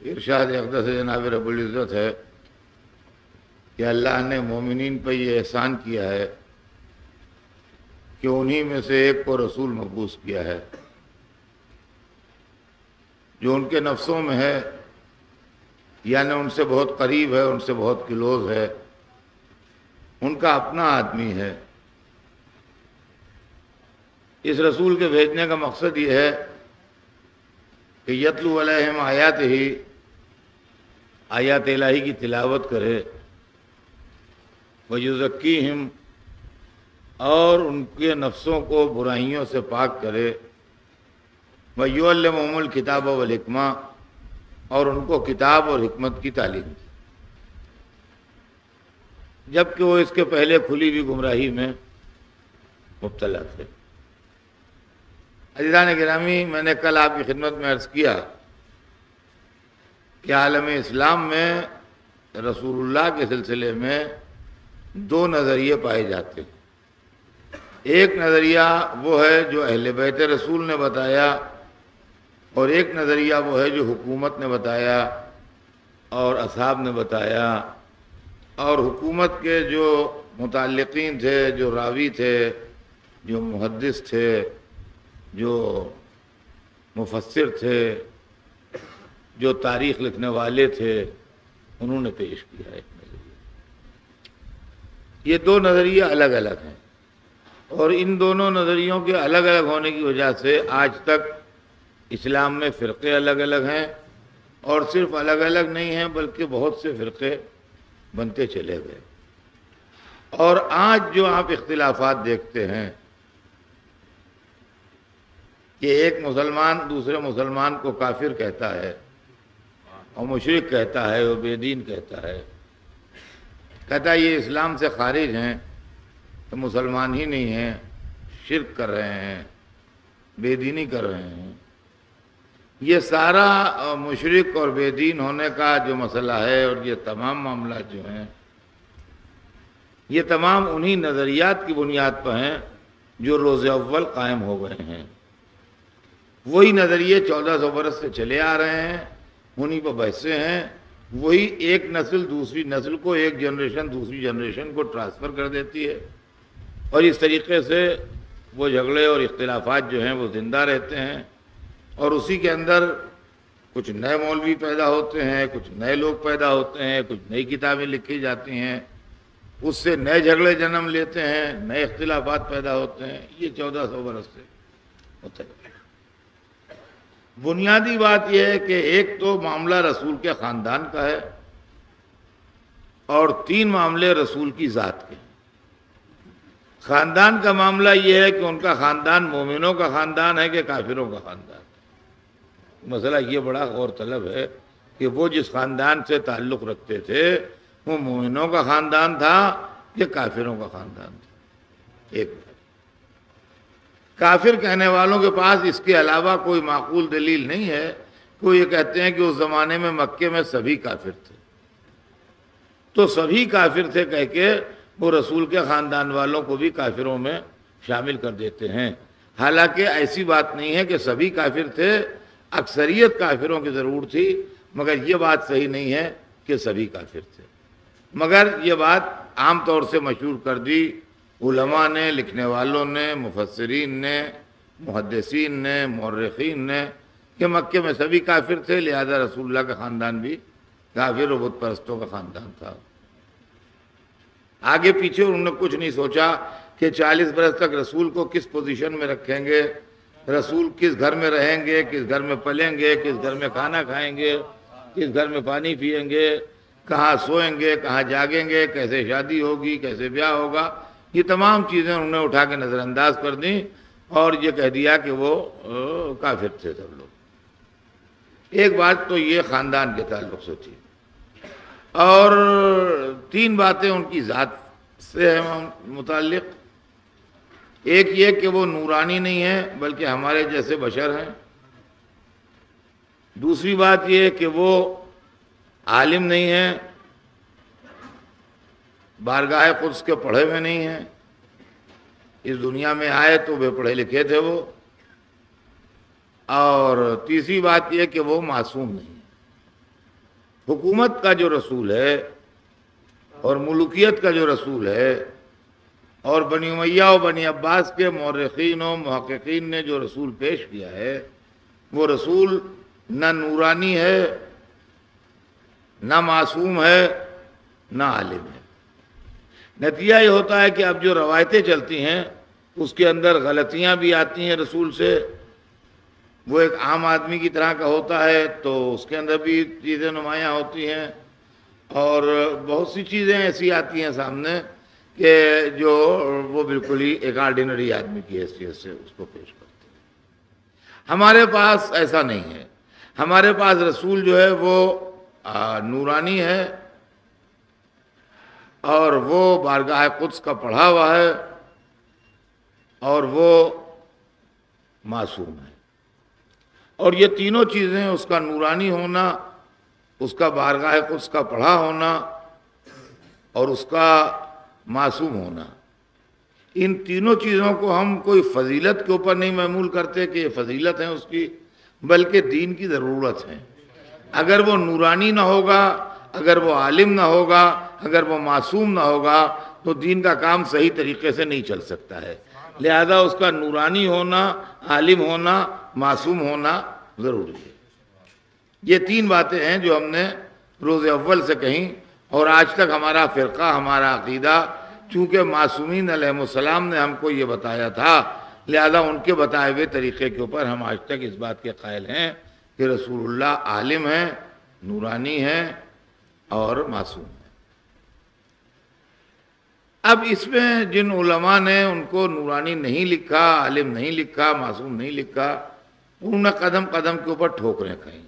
इरशाद अकदस जनाब रबुल्ज़त है कि अल्लाह ने मोमिन पर यह एहसान किया है कि उन्हीं में से एक को रसूल मकबूस किया है। जो उनके नफ्सों में है, यानी उनसे बहुत करीब है, उनसे बहुत क्लोज है, उनका अपना आदमी है। इस रसूल के भेजने का मकसद ये है कि यतलू अलहम आयात ही आयात इलाही की तिलावत करे। वजुज़क्की हिम और उनके नफ्सों को बुराइयों से पाक करे। वयुल्लमल किताब वलकमा और उनको किताब और हमत की तालीम। दी जबकि वो इसके पहले खुली हुई गुमराही में मुबतला थे। अजीज़ान गिरामी मैंने कल आपकी खिदमत में अर्ज़ किया कि आलम इस्लाम में, रसूलुल्लाह के सिलसिले में दो नज़रिए पाए जाते हैं। एक नज़रिया वो है जो अहल बैत रसूल ने बताया और एक नज़रिया वो है जो हुकूमत ने बताया और असहाब ने बताया। और हुकूमत के जो मुतलकिन थे, जो रावी थे, जो मुहदस थे, जो मुफसर थे जो तारीख़ लिखने वाले थे, उन्होंने पेश किया एक नज़रिया ये दो नज़रिए अलग अलग हैं। और इन दोनों नज़रियों के अलग अलग होने की वजह से आज तक इस्लाम में फ़िरक़े अलग अलग हैं, और सिर्फ़ अलग अलग नहीं हैं, बल्कि बहुत से फ़िरक़े बनते चले गए। और आज जो आप इख्तिलाफात देखते हैं कि एक मुसलमान दूसरे मुसलमान को काफिर कहता है। और मुशरक कहता है, और बेदीन कहता है। कहता है, ये इस्लाम से खारिज हैं तो मुसलमान ही नहीं हैं, शिरक कर रहे हैं, बेदीनी कर रहे हैं। ये सारा मुशरक और बेदीन होने का जो मसला है, और ये तमाम मामला जो हैं, ये तमाम उन्हीं नज़रियात की बुनियाद पर हैं, जो रोज़ अव्वल कायम हो गए हैं। वही नज़रिए चौदह सौ बरस से चले आ रहे हैं पर बहसे हैं, वही एक नस्ल दूसरी नस्ल को, एक जनरेशन दूसरी जनरेशन को ट्रांसफ़र कर देती है। और इस तरीके से वो झगड़े और इख्तलाफात जो हैं, वो ज़िंदा रहते हैं। और उसी के अंदर कुछ नए मौलवी पैदा होते हैं, कुछ नए लोग पैदा होते हैं, कुछ नई किताबें लिखी जाती हैं। उससे नए झगड़े जन्म लेते हैं, नए इख्तलाफात पैदा होते हैं। ये चौदह सौ बरस से होते हैं बुनियादी बात यह है कि एक तो मामला रसूल के ख़ानदान का है और तीन मामले रसूल की ज़ात के। ख़ानदान का मामला यह है कि उनका ख़ानदान मोमिनों का ख़ानदान है कि काफिरों का ख़ानदान। मसला ये बड़ा गौर तलब है कि वो जिस ख़ानदान से ताल्लुक़ रखते थे, वो मोमिनों का ख़ानदान था कि काफिरों का ख़ानदान था। एक काफिर कहने वालों के पास इसके अलावा कोई माकूल दलील नहीं है वो ये कहते हैं कि उस ज़माने में मक्के में सभी काफिर थे। तो सभी काफिर थे कह के वो रसूल के ख़ानदान वालों को भी काफिरों में शामिल कर देते हैं। हालाँकि ऐसी बात नहीं है कि सभी काफिर थे, अक्सरियत काफिरों की ज़रूर थी, मगर ये बात सही नहीं है कि सभी काफिर थे। मगर ये बात आम तौर से मशहूर कर दी उलमा ने, लिखने वालों ने मुफसरीन ने मुहदसिन ने मौरखीन ने, कि मक्के में सभी काफिर थे, लिहाजा रसूलुल्लाह का खानदान भी काफिर और बुत परस्तों का खानदान था। आगे पीछे उन्होंने कुछ नहीं सोचा कि 40 बरस तक रसूल को किस पोजीशन में रखेंगे, रसूल किस घर में रहेंगे, किस घर में पलेंगे, किस घर में खाना खाएँगे, किस घर में पानी पियेंगे कहाँ सोएँगे, कहाँ जागेंगे, कैसे शादी होगी, कैसे ब्याह होगा ये तमाम चीज़ें उन्होंने उठा के नज़रअंदाज कर दी और ये कह दिया कि वो काफिर थे सब लोग। एक बात तो ये ख़ानदान के ताल्लुक से थी। और तीन बातें उनकी ज़ात से है मुतक़ एक ये कि वो नूरानी नहीं है, बल्कि हमारे जैसे बशर हैं। दूसरी बात ये कि वो आलिम नहीं है बारगाह खुद के पढ़े हुए नहीं हैं। इस दुनिया में आए तो वे पढ़े लिखे थे वो। और तीसरी बात यह कि वो मासूम नहीं है। हुकूमत का जो रसूल है और मुल्कियत का जो रसूल है और बनी मैया और बनी अब्बास के मौरखीन और महक्कीन ने जो रसूल पेश किया है, वो रसूल न नूरानी है, न मासूम है, न आलिम है। नतीजा ये होता है कि अब जो रवायतें चलती हैं, उसके अंदर गलतियाँ भी आती हैं रसूल से। वो एक आम आदमी की तरह का होता है तो उसके अंदर भी चीज़ें नुमायाँ होती हैं। और बहुत सी चीज़ें ऐसी आती हैं सामने कि जो वो बिल्कुल ही एक आर्डिनरी आदमी की हैसियत से उसको पेश करते हैं। हमारे पास ऐसा नहीं है। हमारे पास रसूल जो है वो नूरानी है और वो बारगाह कुछ का पढ़ा हुआ है और वो मासूम है। और ये तीनों चीज़ें, उसका नूरानी होना, उसका बारगाह कुछ का पढ़ा होना और उसका मासूम होना, इन तीनों चीज़ों को हम कोई फजीलत के ऊपर नहीं महमूल करते कि ये फजीलत है उसकी, बल्कि दीन की ज़रूरत है। अगर वो नूरानी ना होगा अगर वो आलिम ना होगा, अगर वो मासूम ना होगा तो दीन का काम सही तरीके से नहीं चल सकता है। लिहाजा उसका नूरानी होना, आलिम होना, मासूम होना ज़रूरी है। ये तीन बातें हैं जो हमने रोज़ अव्वल से कहीं, और आज तक हमारा फ़िरका, हमारा अकीदा, चूँकि मासूमिन अलैहिस्सलाम ने हमको ये बताया था, लिहाजा उनके बताए हुए तरीक़े के ऊपर हम आज तक इस बात के कायल हैं कि रसूलुल्लाह आलिम हैं, नूरानी हैं और मासूम हैं। अब इसमें जिन उलमा ने उनको नूरानी नहीं लिखा, आलिम नहीं लिखा, मासूम नहीं लिखा, उन्होंने कदम कदम के ऊपर ठोकरें कहीं।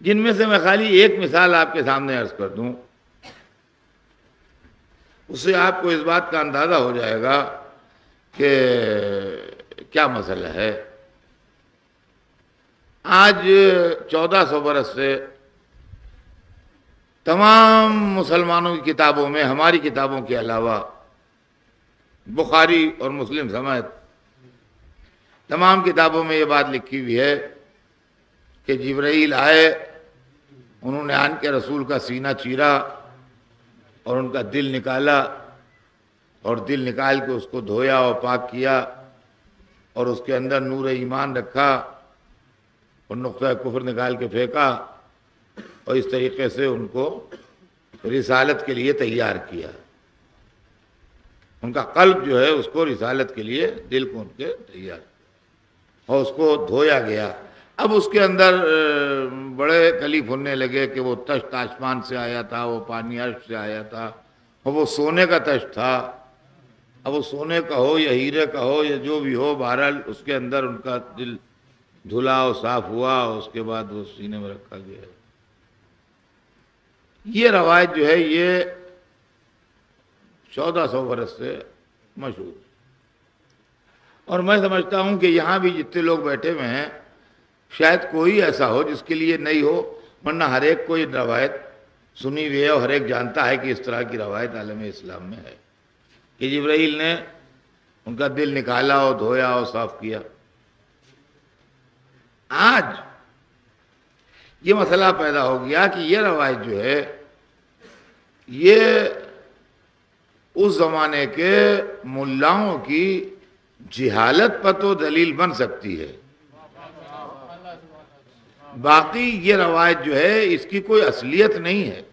जिनमें से मैं खाली एक मिसाल आपके सामने अर्ज़ कर दूँ, उससे आपको इस बात का अंदाज़ा हो जाएगा कि क्या मसला है। आज चौदह सौ बरस से तमाम मुसलमानों की किताबों में, हमारी किताबों के अलावा, बुखारी और मुस्लिम समेत, तमाम किताबों में ये बात लिखी हुई है कि जिब्राइल आए, उन्होंने आन के रसूल का सीना चीरा और उनका दिल निकाला और दिल निकाल के उसको धोया और पाक किया और उसके अंदर नूर ईमान रखा और नुक़ कुफर निकाल के फेंका। और इस तरीके से उनको रिसालत के लिए तैयार किया। उनका कल्ब जो है, उसको रिसालत के लिए दिल को उनके तैयार और उसको धोया गया। अब उसके अंदर बड़े कलीफ होने लगे कि वो तश्त आसमान से आया था, वो पानी अर्श से आया था, और वो सोने का तश्त था। अब वो सोने का हो या हीरे का हो या जो भी हो, बहरहाल उसके अंदर उनका दिल धुला और साफ़ हुआ और उसके बाद वो सीने में रखा गया। ये रवायत जो है, ये चौदह सौ वर्ष से मशहूर। और मैं समझता हूँ कि यहाँ भी जितने लोग बैठे हुए हैं, शायद कोई ऐसा हो जिसके लिए नहीं हो, वरना हर एक को ये रवायत सुनी हुई है और हर एक जानता है कि इस तरह की रवायत आलम इस्लाम में है। कि जब्राइल ने उनका दिल निकाला और धोया और साफ़ किया। आज ये मसला पैदा हो गया कि यह रवायत जो है, ये उस जमाने के मुल्लाओं की जिहालत पर तो दलील बन सकती है। बाकी ये रवायत जो है, इसकी कोई असलियत नहीं है।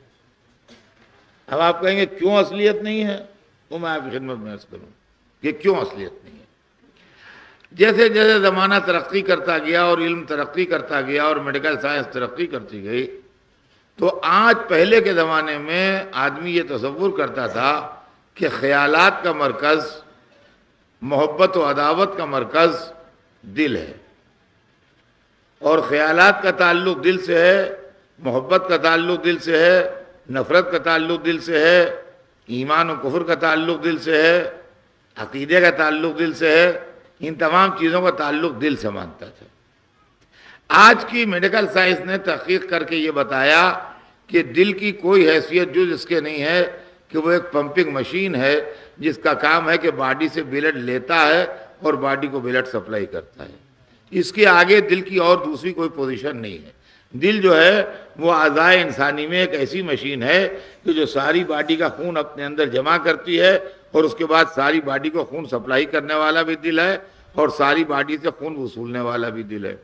अब आप कहेंगे, क्यों असलियत नहीं है? वो मैं आपकी खिदमत में अर्ज़ करूँ कि क्यों असलियत नहीं है? जैसे जैसे ज़माना तरक्की करता गया और इल्म तरक्की करता गया और मेडिकल साइंस तरक्की करती गई तो आज पहले के ज़माने में आदमी ये तस्वुर करता था कि ख्यालात का मरकज़, मोहब्बत व अदावत का मरकज़ दिल है। और ख्यालात का ताल्लुक दिल से है, मोहब्बत का ताल्लुक दिल से है, नफ़रत का ताल्लुक दिल से है, ईमान और कुफर का ताल्लुक दिल से है, अकीदे का ताल्लुक दिल से है इन तमाम चीज़ों का ताल्लुक दिल से मानता था। आज की मेडिकल साइंस ने तहकीक करके ये बताया कि दिल की कोई हैसियत जो इसके नहीं है, कि वो एक पंपिंग मशीन है, जिसका काम है कि बॉडी से ब्लड लेता है और बॉडी को ब्लड सप्लाई करता है। इसके आगे दिल की और दूसरी कोई पोजीशन नहीं है। दिल जो है, वो आज़ाए इंसानी में एक ऐसी मशीन है कि जो सारी बॉडी का खून अपने अंदर जमा करती है और उसके बाद सारी बॉडी को खून सप्लाई करने वाला भी दिल है और सारी बॉडी से खून वसूलने वाला भी दिल है।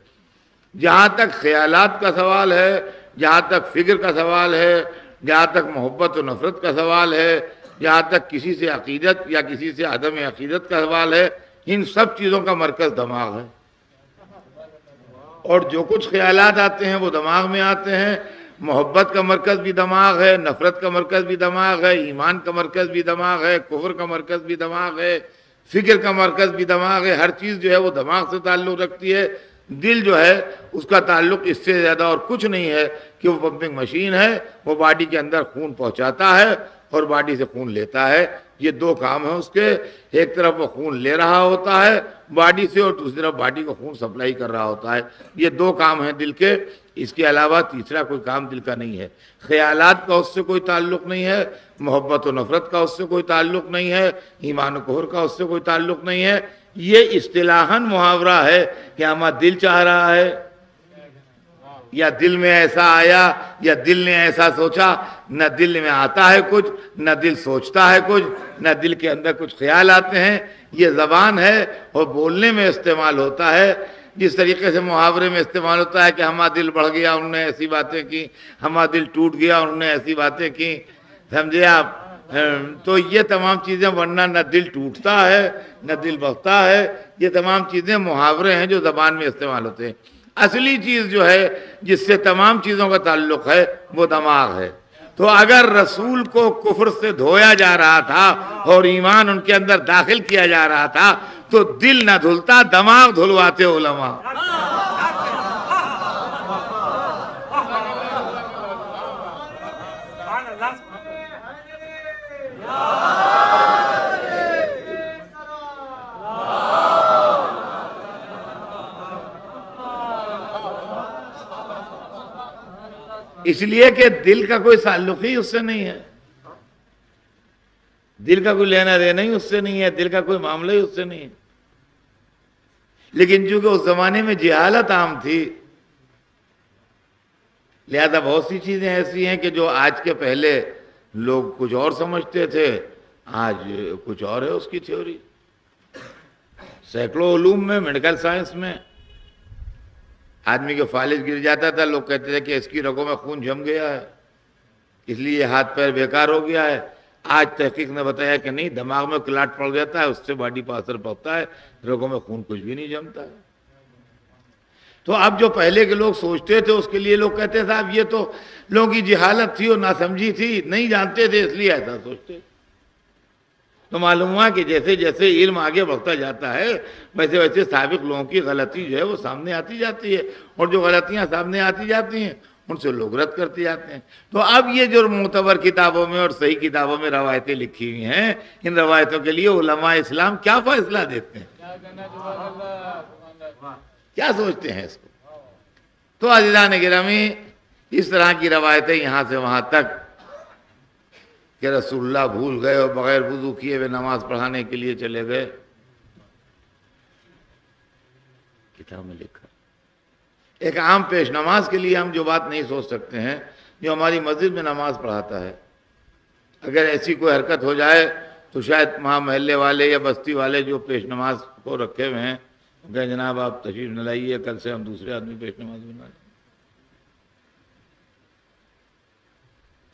जहाँ तक ख्यालात का सवाल है, जहाँ तक फ़िक्र का सवाल है, जहाँ तक मोहब्बत और नफ़रत का सवाल है, जहाँ तक किसी से अकीदत या किसी से अदम अकीदत का सवाल है, इन सब चीज़ों का मरकज़ दिमाग है। और जो कुछ ख्याल आते हैं वो दिमाग में आते हैं। मोहब्बत का मरकज़ भी दिमाग है, नफ़रत का मरकज़ भी दिमाग है, ईमान का मरकज़ भी दिमाग है, कुफर का मरकज़ भी दिमाग है, फ़िक्र का मरकज़ भी दिमाग है। हर चीज़ जो है वो दिमाग से ताल्लुक़ रखती है। दिल जो है उसका ताल्लुक इससे ज़्यादा और कुछ नहीं है कि वो पंपिंग मशीन है, वो बॉडी के अंदर खून पहुंचाता है और बॉडी से खून लेता है। ये दो काम है उसके। एक तरफ़ वो खून ले रहा होता है, बॉडी से, और दूसरी तरफ़ बॉडी को खून सप्लाई कर रहा होता है। ये दो काम हैं दिल के। इसके अलावा तीसरा कोई काम दिल का नहीं है। ख्यालात का उससे कोई ताल्लुक नहीं है, मोहब्बत व नफ़रत का उससे कोई ताल्लुक नहीं है, ईमान कोहर का उससे कोई ताल्लुक नहीं है। ये इस्तेलाहन मुहावरा है कि हमारा दिल चाह रहा है। या दिल में ऐसा आया, या दिल ने ऐसा सोचा, न दिल में आता है कुछ, न दिल सोचता है कुछ, न दिल के अंदर कुछ ख्याल आते हैं। ये जबान है और बोलने में इस्तेमाल होता है। जिस तरीके से मुहावरे में इस्तेमाल होता है कि हमारा दिल बढ़ गया, उन्होंने ऐसी बातें की हमारा दिल टूट गया, उन्होंने ऐसी बातें की। समझे आप? तो ये तमाम चीज़ें, वरना न दिल टूटता है, न दिल बढ़ता है, ये तमाम चीज़ें मुहावरे हैं जो ज़बान में इस्तेमाल होते हैं। असली चीज़ जो है, जिससे तमाम चीज़ों का ताल्लुक है, वो दिमाग है। तो अगर रसूल को कुफर से धोया जा रहा था और ईमान उनके अंदर दाखिल किया जा रहा था तो दिल ना धुलता, दिमाग धुलवाते उलमा। इसलिए कि दिल का कोई ताल्लुक ही उससे नहीं है। दिल का कोई लेना देना ही उससे नहीं है, दिल का कोई मामला ही उससे नहीं है। लेकिन चूँकि उस जमाने में जिहालत आम थी, लिहाजा बहुत सी चीज़ें ऐसी हैं कि जो आज के पहले लोग कुछ और समझते थे, आज कुछ और है उसकी थ्योरी। सैकड़ों में, मेडिकल साइंस में आदमी के फालिज गिर जाता था, लोग कहते थे कि इसकी रगों में खून जम गया है। इसलिए हाथ पैर बेकार हो गया है। आज तहकीक ने बताया कि नहीं, दिमाग में क्लाट पड़ जाता है, उससे बॉडी पर असर पड़ता है, रगों में खून कुछ भी नहीं जमता। है तो अब जो पहले के लोग सोचते थे, उसके लिए लोग कहते साहब, ये तो लोगों की जिहालत थी और नासमझी थी, नहीं जानते थे, इसलिए ऐसा सोचते तो मालूम हुआ कि जैसे जैसे इल्म आगे बढ़ता जाता है, वैसे वैसे सबक लोगों की गलती जो है वो सामने आती जाती है। और जो गलतियाँ सामने आती जाती हैं, उनसे लोग रद्द करते जाते हैं। तो अब ये जो मोतबर किताबों में और सही किताबों में रवायतें लिखी हुई हैं, इन रवायतों के लिए उलमा इस्लाम क्या फैसला देते हैं? क्या सोचते हैं इसको? तो अजीजा गिरामी, इस तरह की रवायतें यहाँ से वहाँ तक कि रसुल्ला भूल गए और बगैर वज़ू किए हुए नमाज़ पढ़ाने के लिए चले गए। किताब में लिखा। एक आम पेश, नमाज़ के लिए हम जो बात नहीं सोच सकते हैं, जो हमारी मस्जिद में नमाज़ पढ़ाता है। अगर ऐसी कोई हरकत हो जाए तो शायद वहाँ महल्ले वाले या बस्ती वाले जो पेश नमाज़ को रखे हुए हैं, कहें, जनाब, आप तशरीफ़ न लाइए, कल से हम दूसरे आदमी पेश नमाज़ बना लें।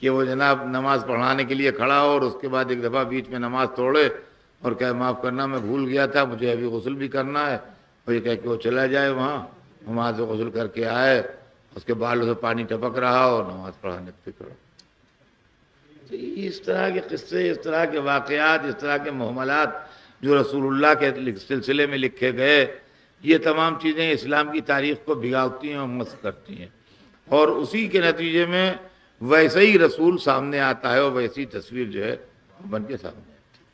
कि वो जनाब नमाज़ पढ़ाने के लिए खड़ा हो और उसके बाद एक दफ़ा बीच में नमाज़ तोड़े और कहे, माफ़ करना, मैं भूल गया था, मुझे अभी गसल भी करना है। और ये कह के वो चला जाए वहाँ, नमाज़ से गसल करके आए, उसके बालों से पानी टपक रहा और नमाज़ पढ़ाने पे करो तो इस तरह के किस्से, इस तरह के वाक़ात इस तरह के महमलात जो रसूलुल्लाह के सिलसिले में लिखे गए, ये तमाम चीज़ें इस्लाम की तारीख को बिगाड़ती हैं और मस्त करती हैं। और उसी के नतीजे में वैसे ही रसूल सामने आता है और वैसी तस्वीर जो है बन के सामने आती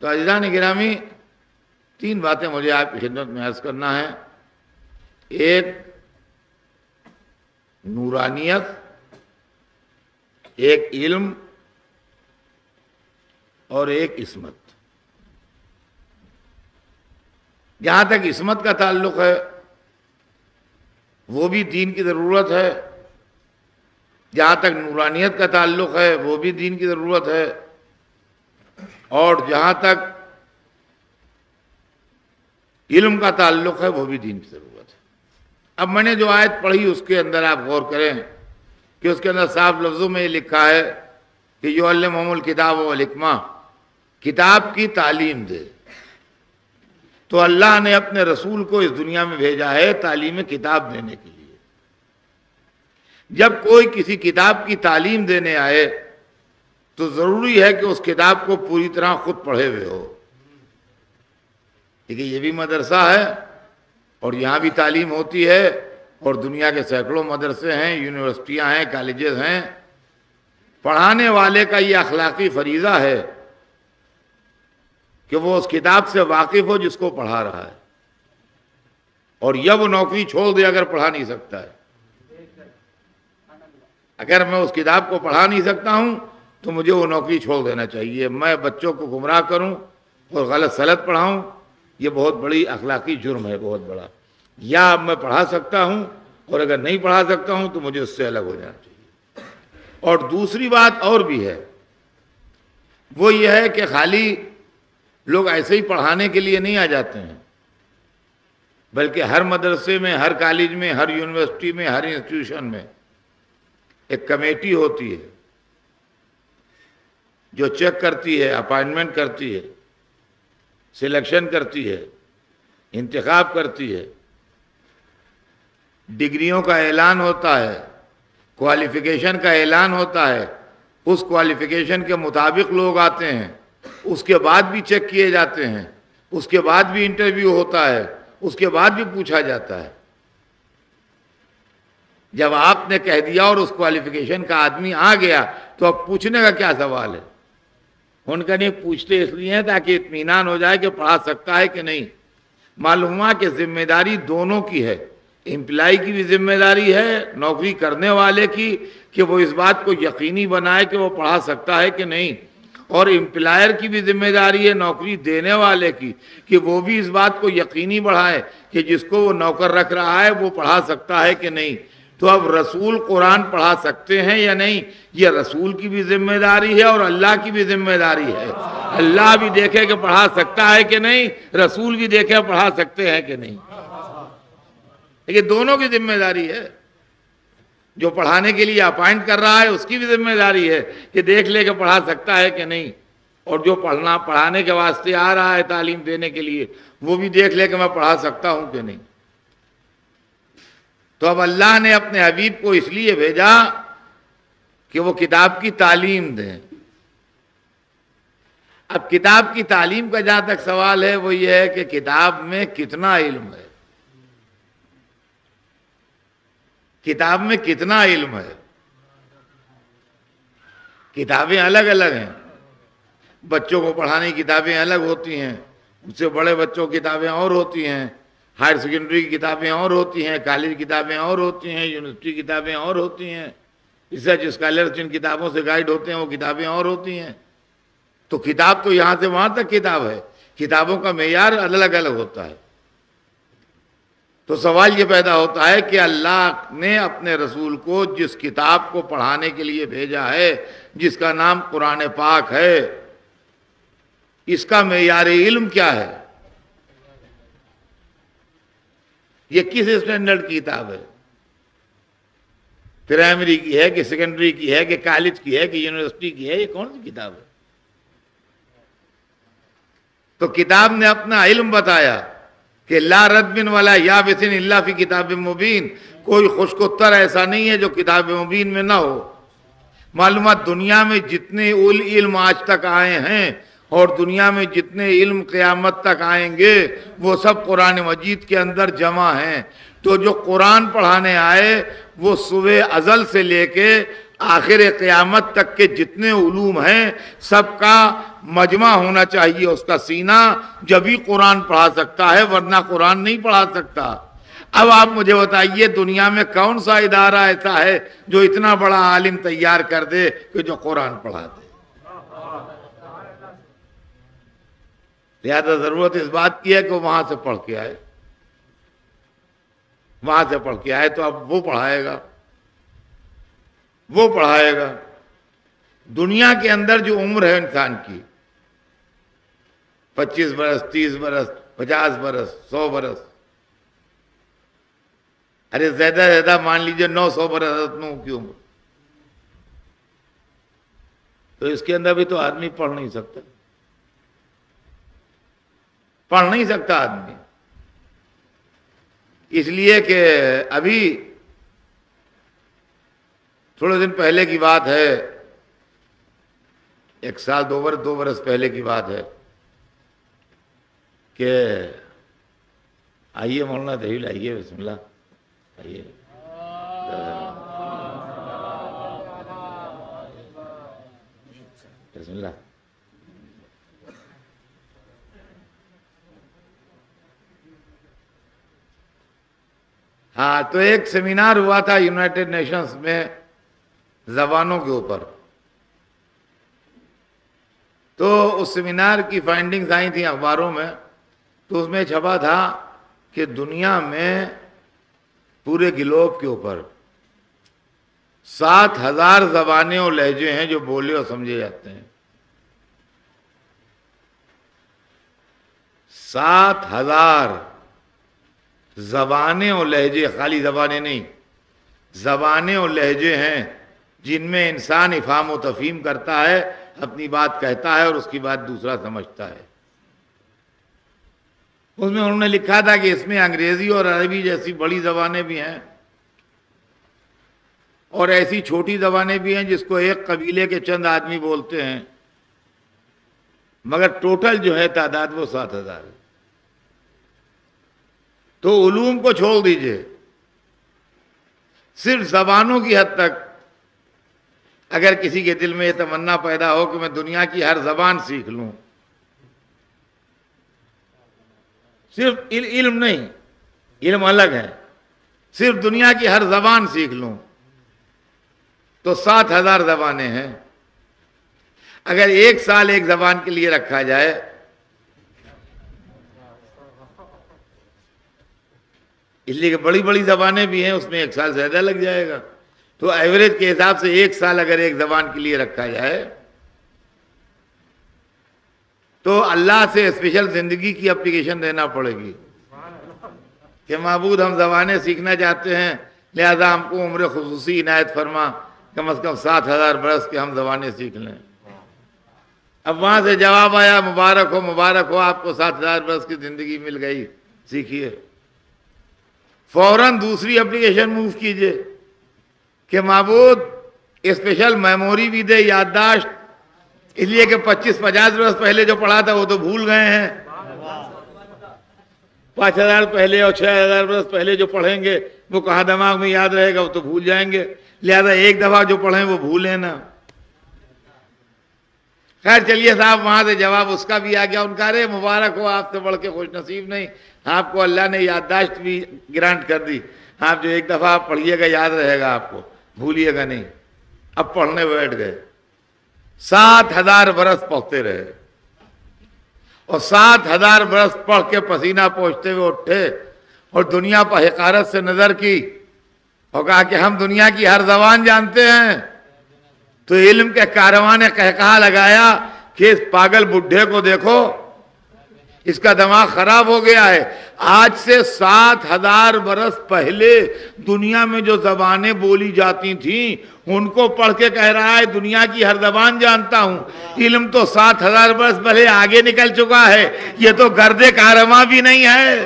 तो अजदा ने गिरामी, तीन बातें मुझे आपकी खिदमत में अर्ज़ करना है। एक, नूरानियत। एक, इल्म। और एक, इसमत। जहाँ तक इसमत का ताल्लुक है, वो भी दीन की ज़रूरत है। जहाँ तक नूरानियत का ताल्लुक है, वो भी दीन की ज़रूरत है। और जहाँ तक इल्म का ताल्लुक है, वो भी दीन की ज़रूरत है। अब मैंने जो आयत पढ़ी, उसके अंदर आप गौर करें कि उसके अंदर साफ़ लफ्ज़ों में ये लिखा है कि जो मोहम्मद किताब वलिकमा किताब की तालीम दे। तो अल्लाह ने अपने रसूल को इस दुनिया में भेजा है तालीम किताब देने के जब कोई किसी किताब की तालीम देने आए तो ज़रूरी है कि उस किताब को पूरी तरह खुद पढ़े हुए हो। देखिए, ये भी मदरसा है, और यहाँ भी तालीम होती है, और दुनिया के सैकड़ों मदरसे हैं, यूनिवर्सिटियाँ हैं, कॉलेजेस हैं। पढ़ाने वाले का ये अखलाकी फरीज़ा है कि वो उस किताब से वाकिफ हो जिसको पढ़ा रहा है। और यह वो नौकरी छोड़ दे अगर पढ़ा नहीं सकता है। अगर मैं उस किताब को पढ़ा नहीं सकता हूँ तो मुझे वो नौकरी छोड़ देना चाहिए। मैं बच्चों को गुमराह करूँ और गलत सलत पढ़ाऊँ, ये बहुत बड़ी अखलाकी जुर्म है, बहुत बड़ा। या मैं पढ़ा सकता हूँ और अगर नहीं पढ़ा सकता हूँ तो मुझे उससे अलग हो जाना चाहिए। और दूसरी बात और भी है, वो ये है कि खाली लोग ऐसे ही पढ़ाने के लिए नहीं आ जाते हैं, बल्कि हर मदरसे में, हर कॉलेज में, हर यूनिवर्सिटी में, हर इंस्टीट्यूशन में एक कमेटी होती है, जो चेक करती है, अपॉइंटमेंट करती है, सिलेक्शन करती है, इंतखब करती है, डिग्रियों का ऐलान होता है, क्वालिफिकेशन का ऐलान होता है, उस क्वालिफिकेशन के मुताबिक लोग आते हैं, उसके बाद भी चेक किए जाते हैं, उसके बाद भी इंटरव्यू होता है, उसके बाद भी पूछा जाता है। जब आपने कह दिया और उस क्वालिफिकेशन का आदमी आ गया तो अब पूछने का क्या सवाल है? उनका नहीं, पूछते इसलिए हैं ताकि इतमान हो जाए कि पढ़ा सकता है कि नहीं। मालूम कि ज़िम्मेदारी दोनों की है। एम्प्लाई की भी ज़िम्मेदारी है, नौकरी करने वाले की, कि वो इस बात को यकीनी बनाए कि वो पढ़ा सकता है कि नहीं। और एम्प्लायर की भी ज़िम्मेदारी है, नौकरी देने वाले की, कि वो भी इस बात को यकीनी बढ़ाए कि जिसको वो नौकर रख रहा है, वो पढ़ा सकता है कि नहीं। तो अब रसूल कुरान पढ़ा सकते हैं या नहीं? ये रसूल की भी ज़िम्मेदारी है और अल्लाह की भी ज़िम्मेदारी है। अल्लाह भी देखे कि पढ़ा सकता है कि नहीं? रसूल भी देखे पढ़ा सकते हैं कि नहीं? ये दोनों की ज़िम्मेदारी है। जो पढ़ाने के लिए अपॉइंट कर रहा है, उसकी भी ज़िम्मेदारी है कि देख ले के पढ़ा सकता है कि नहीं। और जो पढ़ना, पढ़ाने के वास्ते आ रहा है तालीम देने के लिए, वो भी देख ले कि मैं पढ़ा सकता हूँ कि नहीं। तो अब अल्लाह ने अपने हबीब को इसलिए भेजा कि वो किताब की तालीम दें। अब किताब की तालीम का जहाँ तक सवाल है, वो ये है कि किताब में कितना इल्म है। किताब में कितना इल्म है? किताबें अलग अलग हैं। बच्चों को पढ़ाने की किताबें अलग होती हैं, उससे बड़े बच्चों की किताबें और होती हैं। हायर सेकेंडरी की किताबें और होती हैं, कॉलेज किताबें और होती हैं, यूनिवर्सिटी किताबें और होती हैं। रिसर्च स्कॉलर जिन किताबों से गाइड होते हैं, वो किताबें और होती हैं। तो किताब तो यहाँ से वहाँ तक किताब है। किताबों का मैार अलग अलग होता है। तो सवाल ये पैदा होता है कि अल्लाह ने अपने रसूल को जिस किताब को पढ़ाने के लिए भेजा है, जिसका नाम कुरान पाक है, इसका मैार इल्म क्या है? ये किस स्टैंडर्ड की किताब है? प्राइमरी की है कि सेकेंडरी की है कि कॉलेज की है कि यूनिवर्सिटी की है? ये कौन सी किताब है? तो किताब ने अपना इल्म बताया कि ला रदबिन वाला या बिसिन इल्ला फ़ी किताब मुबीन। कोई खुशकोत्तर ऐसा नहीं है जो किताब मुबीन में ना हो। मालूम दुनिया में जितने उल इल्म आज तक आए हैं और दुनिया में जितने इल्म क़यामत तक आएँगे, वो सब कुरान मजीद के अंदर जमा हैं। तो जो कुरान पढ़ाने आए, वो सुबह अजल से लेके आखिर क़यामत तक के जितने उलूम हैं, सबका मजमा होना चाहिए उसका सीना, जब ही कुरान पढ़ा सकता है, वरना कुरान नहीं पढ़ा सकता। अब आप मुझे बताइए, दुनिया में कौन सा इदारा ऐसा है, जो इतना बड़ा आलिम तैयार कर दे कि जो कुरान पढ़ा दे? लिहाजा ज़रूरत इस बात की है कि वो वहाँ से पढ़ के आए। वहाँ से पढ़ के आए तो अब वो पढ़ाएगा। वो पढ़ाएगा। दुनिया के अंदर जो उम्र है इंसान की, पच्चीस बरस, तीस बरस, पचास बरस, सौ बरस, अरे ज़्यादा ज़्यादा मान लीजिए नौ सौ बरस की उम्र। तो इसके अंदर भी तो आदमी पढ़ नहीं सकता। पढ़ नहीं सकता आदमी। इसलिए कि अभी थोड़े दिन पहले की बात है, एक साल, दो वर्ष दो वर्ष पहले की बात है कि आइए मौलाना दहील, आइए बिस्मिल्ला आइए। बिस्मिल्ला हाँ तो एक सेमिनार हुआ था यूनाइटेड नेशंस में जबानों के ऊपर। तो उस सेमिनार की फाइंडिंग्स आई थी अखबारों में तो उसमें छपा था कि दुनिया में पूरे गिलोब के ऊपर सात हज़ार जबानें और लहजे हैं जो बोले और समझे जाते हैं। सात हज़ार जबानें और लहजे, खाली जबानें नहीं। जबानें और लहजे हैं जिनमें इंसान इफाम व तफीम करता है, अपनी बात कहता है और उसकी बात दूसरा समझता है। उसमें उन्होंने लिखा था कि इसमें अंग्रेज़ी और अरबी जैसी बड़ी जबानें भी हैं और ऐसी छोटी जबानें भी हैं जिसको एक कबीले के चंद आदमी बोलते हैं, मगर टोटल जो है तादाद वो सात हज़ार है। तो उलूम को छोड़ दीजिए। सिर्फ़ जबानों की हद तक अगर किसी के दिल में यह तमन्ना पैदा हो कि मैं दुनिया की हर जबान सीख लूँ। सिर्फ़ इल, इल्म नहीं इल्म अलग है। सिर्फ़ दुनिया की हर जबान सीख लूँ। तो सात हज़ार जबानें हैं। अगर एक साल एक जबान के लिए रखा जाए इसलिए कि बड़ी बड़ी जबानें भी हैं, उसमें एक साल ज़्यादा लग जाएगा। तो एवरेज के हिसाब से एक साल अगर एक जबान के लिए रखा जाए तो अल्लाह से स्पेशल ज़िंदगी की अप्लीकेशन देना पड़ेगी। कि महबूद हम जबानें सीखना चाहते हैं, लिहाजा हमको उम्र खसूसी इनायत फरमा कम अज कम सात हज़ार बरस के हम जबानें सीख लें। अब वहाँ से जवाब आया, मुबारक हो मुबारक हो, आपको सात हज़ार बरस की ज़िंदगी मिल गई, सीखिए। फ़ौरन दूसरी एप्लीकेशन मूव कीजिए कि महबूद स्पेशल मेमोरी भी दे, याददाश्त। इसलिए कि 25-50 वर्ष पहले जो पढ़ा था, वो तो भूल गए हैं। पाँच हज़ार पहले और छह हज़ार वर्ष पहले जो पढ़ेंगे, वो कहा दिमाग में याद रहेगा, वो तो भूल जाएँगे। लिहाजा एक दफ़ा जो पढ़े, वो भूलें ना। खैर चलिए साहब, वहाँ से जवाब उसका भी आ गया। उनका, अरे, मुबारक हो, आपसे बढ़ के खुश नसीब नहीं। आपको अल्लाह ने याददाश्त भी ग्रांट कर दी। आप जो एक दफ़ा आप पढ़िएगा, याद रहेगा आपको। भूलिएगा नहीं। अब पढ़ने बैठ गए। सात हज़ार बरस पढ़ते रहे। और सात हज़ार बरस पढ़ के पसीना पहुँचते हुए उठे और दुनिया पर हकारत से नज़र की और कहा कि हम दुनिया की हर जबान जानते हैं। तो इल्म के कारवां ने कह कहा लगाया कि इस पागल बुढ़े को देखो, इसका दिमाग खराब हो गया है। आज से सात हज़ार बरस पहले दुनिया में जो जबानें बोली जाती थी, उनको पढ़ के कह रहा है, दुनिया की हर जबान जानता हूँ। इल्म तो सात हज़ार बरस पहले आगे निकल चुका है। ये तो गर्दे कारमा भी नहीं है।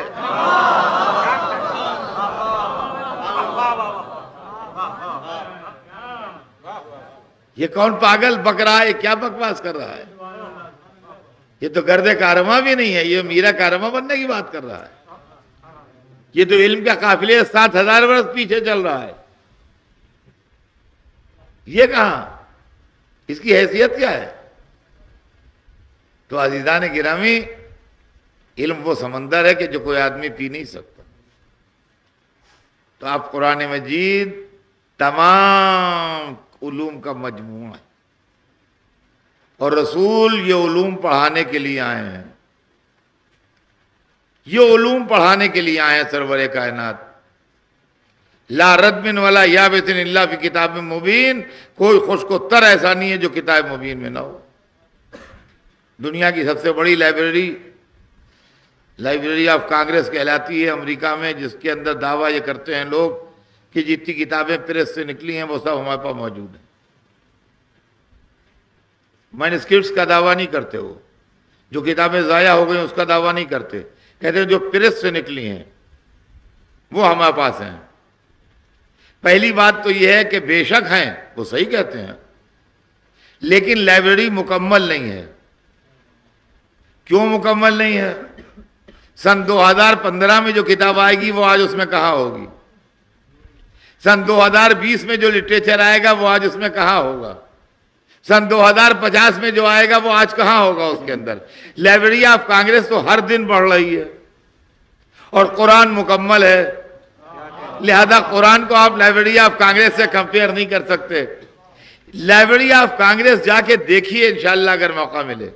ये कौन पागल बक रहा है क्या बकवास कर रहा है? ये तो गर्दे कारमा भी नहीं है, ये मीरा कारमा बनने की बात कर रहा है। ये तो इल्म का काफिले सात हज़ार वर्ष पीछे चल रहा है। ये कहा? इसकी हैसियत क्या है? तो अजीजा ने गिरामी, इल्म वो समंदर है कि जो कोई आदमी पी नहीं सकता। तो आप कुरान मजीद तमाम उलूम का मजमू है। और रसूल ये उलूम पढ़ाने के लिए आए हैं। ये उलूम पढ़ाने के लिए आए हैं सरवर कायनात। ला रदमिन वाला या बेतिन अल्लाह की किताब में मुबीन। कोई खुश को तर ऐसा नहीं है जो किताब मुबीन में ना हो। दुनिया की सबसे बड़ी लाइब्रेरी लाइब्रेरी ऑफ़ कांग्रेस कहलाती है अमेरिका में, जिसके अंदर दावा ये करते हैं लोग कि जितनी किताबें प्रेस से निकली हैं, वो सब हमारे पास मौजूद है। मैनस्क्रिप्ट का दावा नहीं करते वो। जो किताबें ज़ाया हो गई, उसका दावा नहीं करते। कहते हैं, जो प्रेस से निकली हैं, वो हमारे पास हैं। पहली बात तो यह है कि बेशक हैं, वो सही कहते हैं। लेकिन लाइब्रेरी मुकम्मल नहीं है। क्यों मुकम्मल नहीं है? सन 2015 में जो किताब आएगी, वो आज उसमें कहा होगी? सन 2020 में जो लिटरेचर आएगा, वो आज उसमें कहा होगा? सन 2050 में जो आएगा, वो आज कहाँ होगा उसके अंदर? लाइब्रेरी ऑफ़ कांग्रेस तो हर दिन बढ़ रही है। और कुरान मुकम्मल है। लिहाजा कुरान को आप लाइब्रेरी ऑफ़ कांग्रेस से कंपेयर नहीं कर सकते। लाइब्रेरी ऑफ़ कांग्रेस जाके देखिए इंशाला अगर मौका मिले।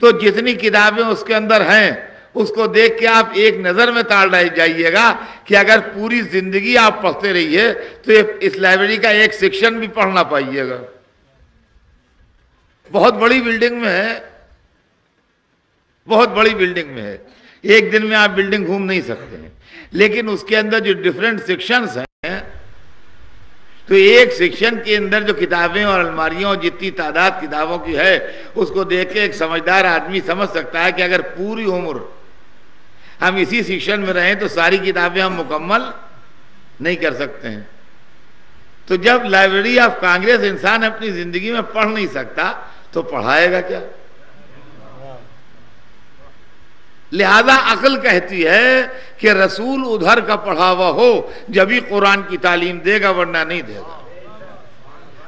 तो जितनी किताबें उसके अंदर हैं उसको देख के आप एक नज़र में ताड़ जाइएगा कि अगर पूरी ज़िंदगी आप पढ़ते रहिए तो इस लाइब्रेरी का एक सेक्शन भी पढ़ना पाइएगा। बहुत बड़ी बिल्डिंग में है। बहुत बड़ी बिल्डिंग में है। एक दिन में आप बिल्डिंग घूम नहीं सकते हैं। लेकिन उसके अंदर जो डिफरेंट सेक्शंस हैं तो एक सेक्शन के अंदर जो किताबें और अलमारियों जितनी तादाद किताबों की है, उसको देख के एक समझदार आदमी समझ सकता है कि अगर पूरी उम्र हम इसी शिक्षण में रहें तो सारी किताबें हम मुकम्मल नहीं कर सकते हैं। तो जब लाइब्रेरी ऑफ़ कांग्रेस इंसान अपनी ज़िंदगी में पढ़ नहीं सकता तो पढ़ाएगा क्या? लिहाजा अकल कहती है कि रसूल उधर का पढ़ा हुआ हो, जब ही कुरान की तालीम देगा, वरना नहीं देगा।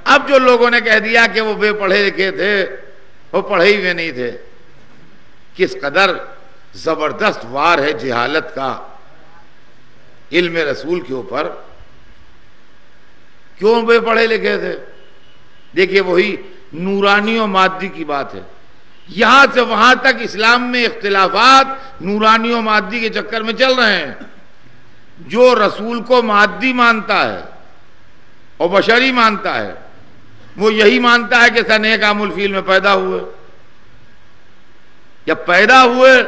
अब जो लोगों ने कह दिया कि वो वे पढ़े लिखे थे, वो पढ़े हुए नहीं थे। किस कदर ज़बरदस्त वार है जिहालत का इल्म रसूल के ऊपर। क्यों वे पढ़े लिखे थे? देखिए वही नूरानी और मादी की बात है। यहाँ से वहाँ तक इस्लाम में इख्तिलाफात नूरानी और मादी के चक्कर में चल रहे हैं। जो रसूल को मादी मानता है और बशरी मानता है, वो यही मानता है कि सन कामुल फील में पैदा हुए। जब पैदा हुए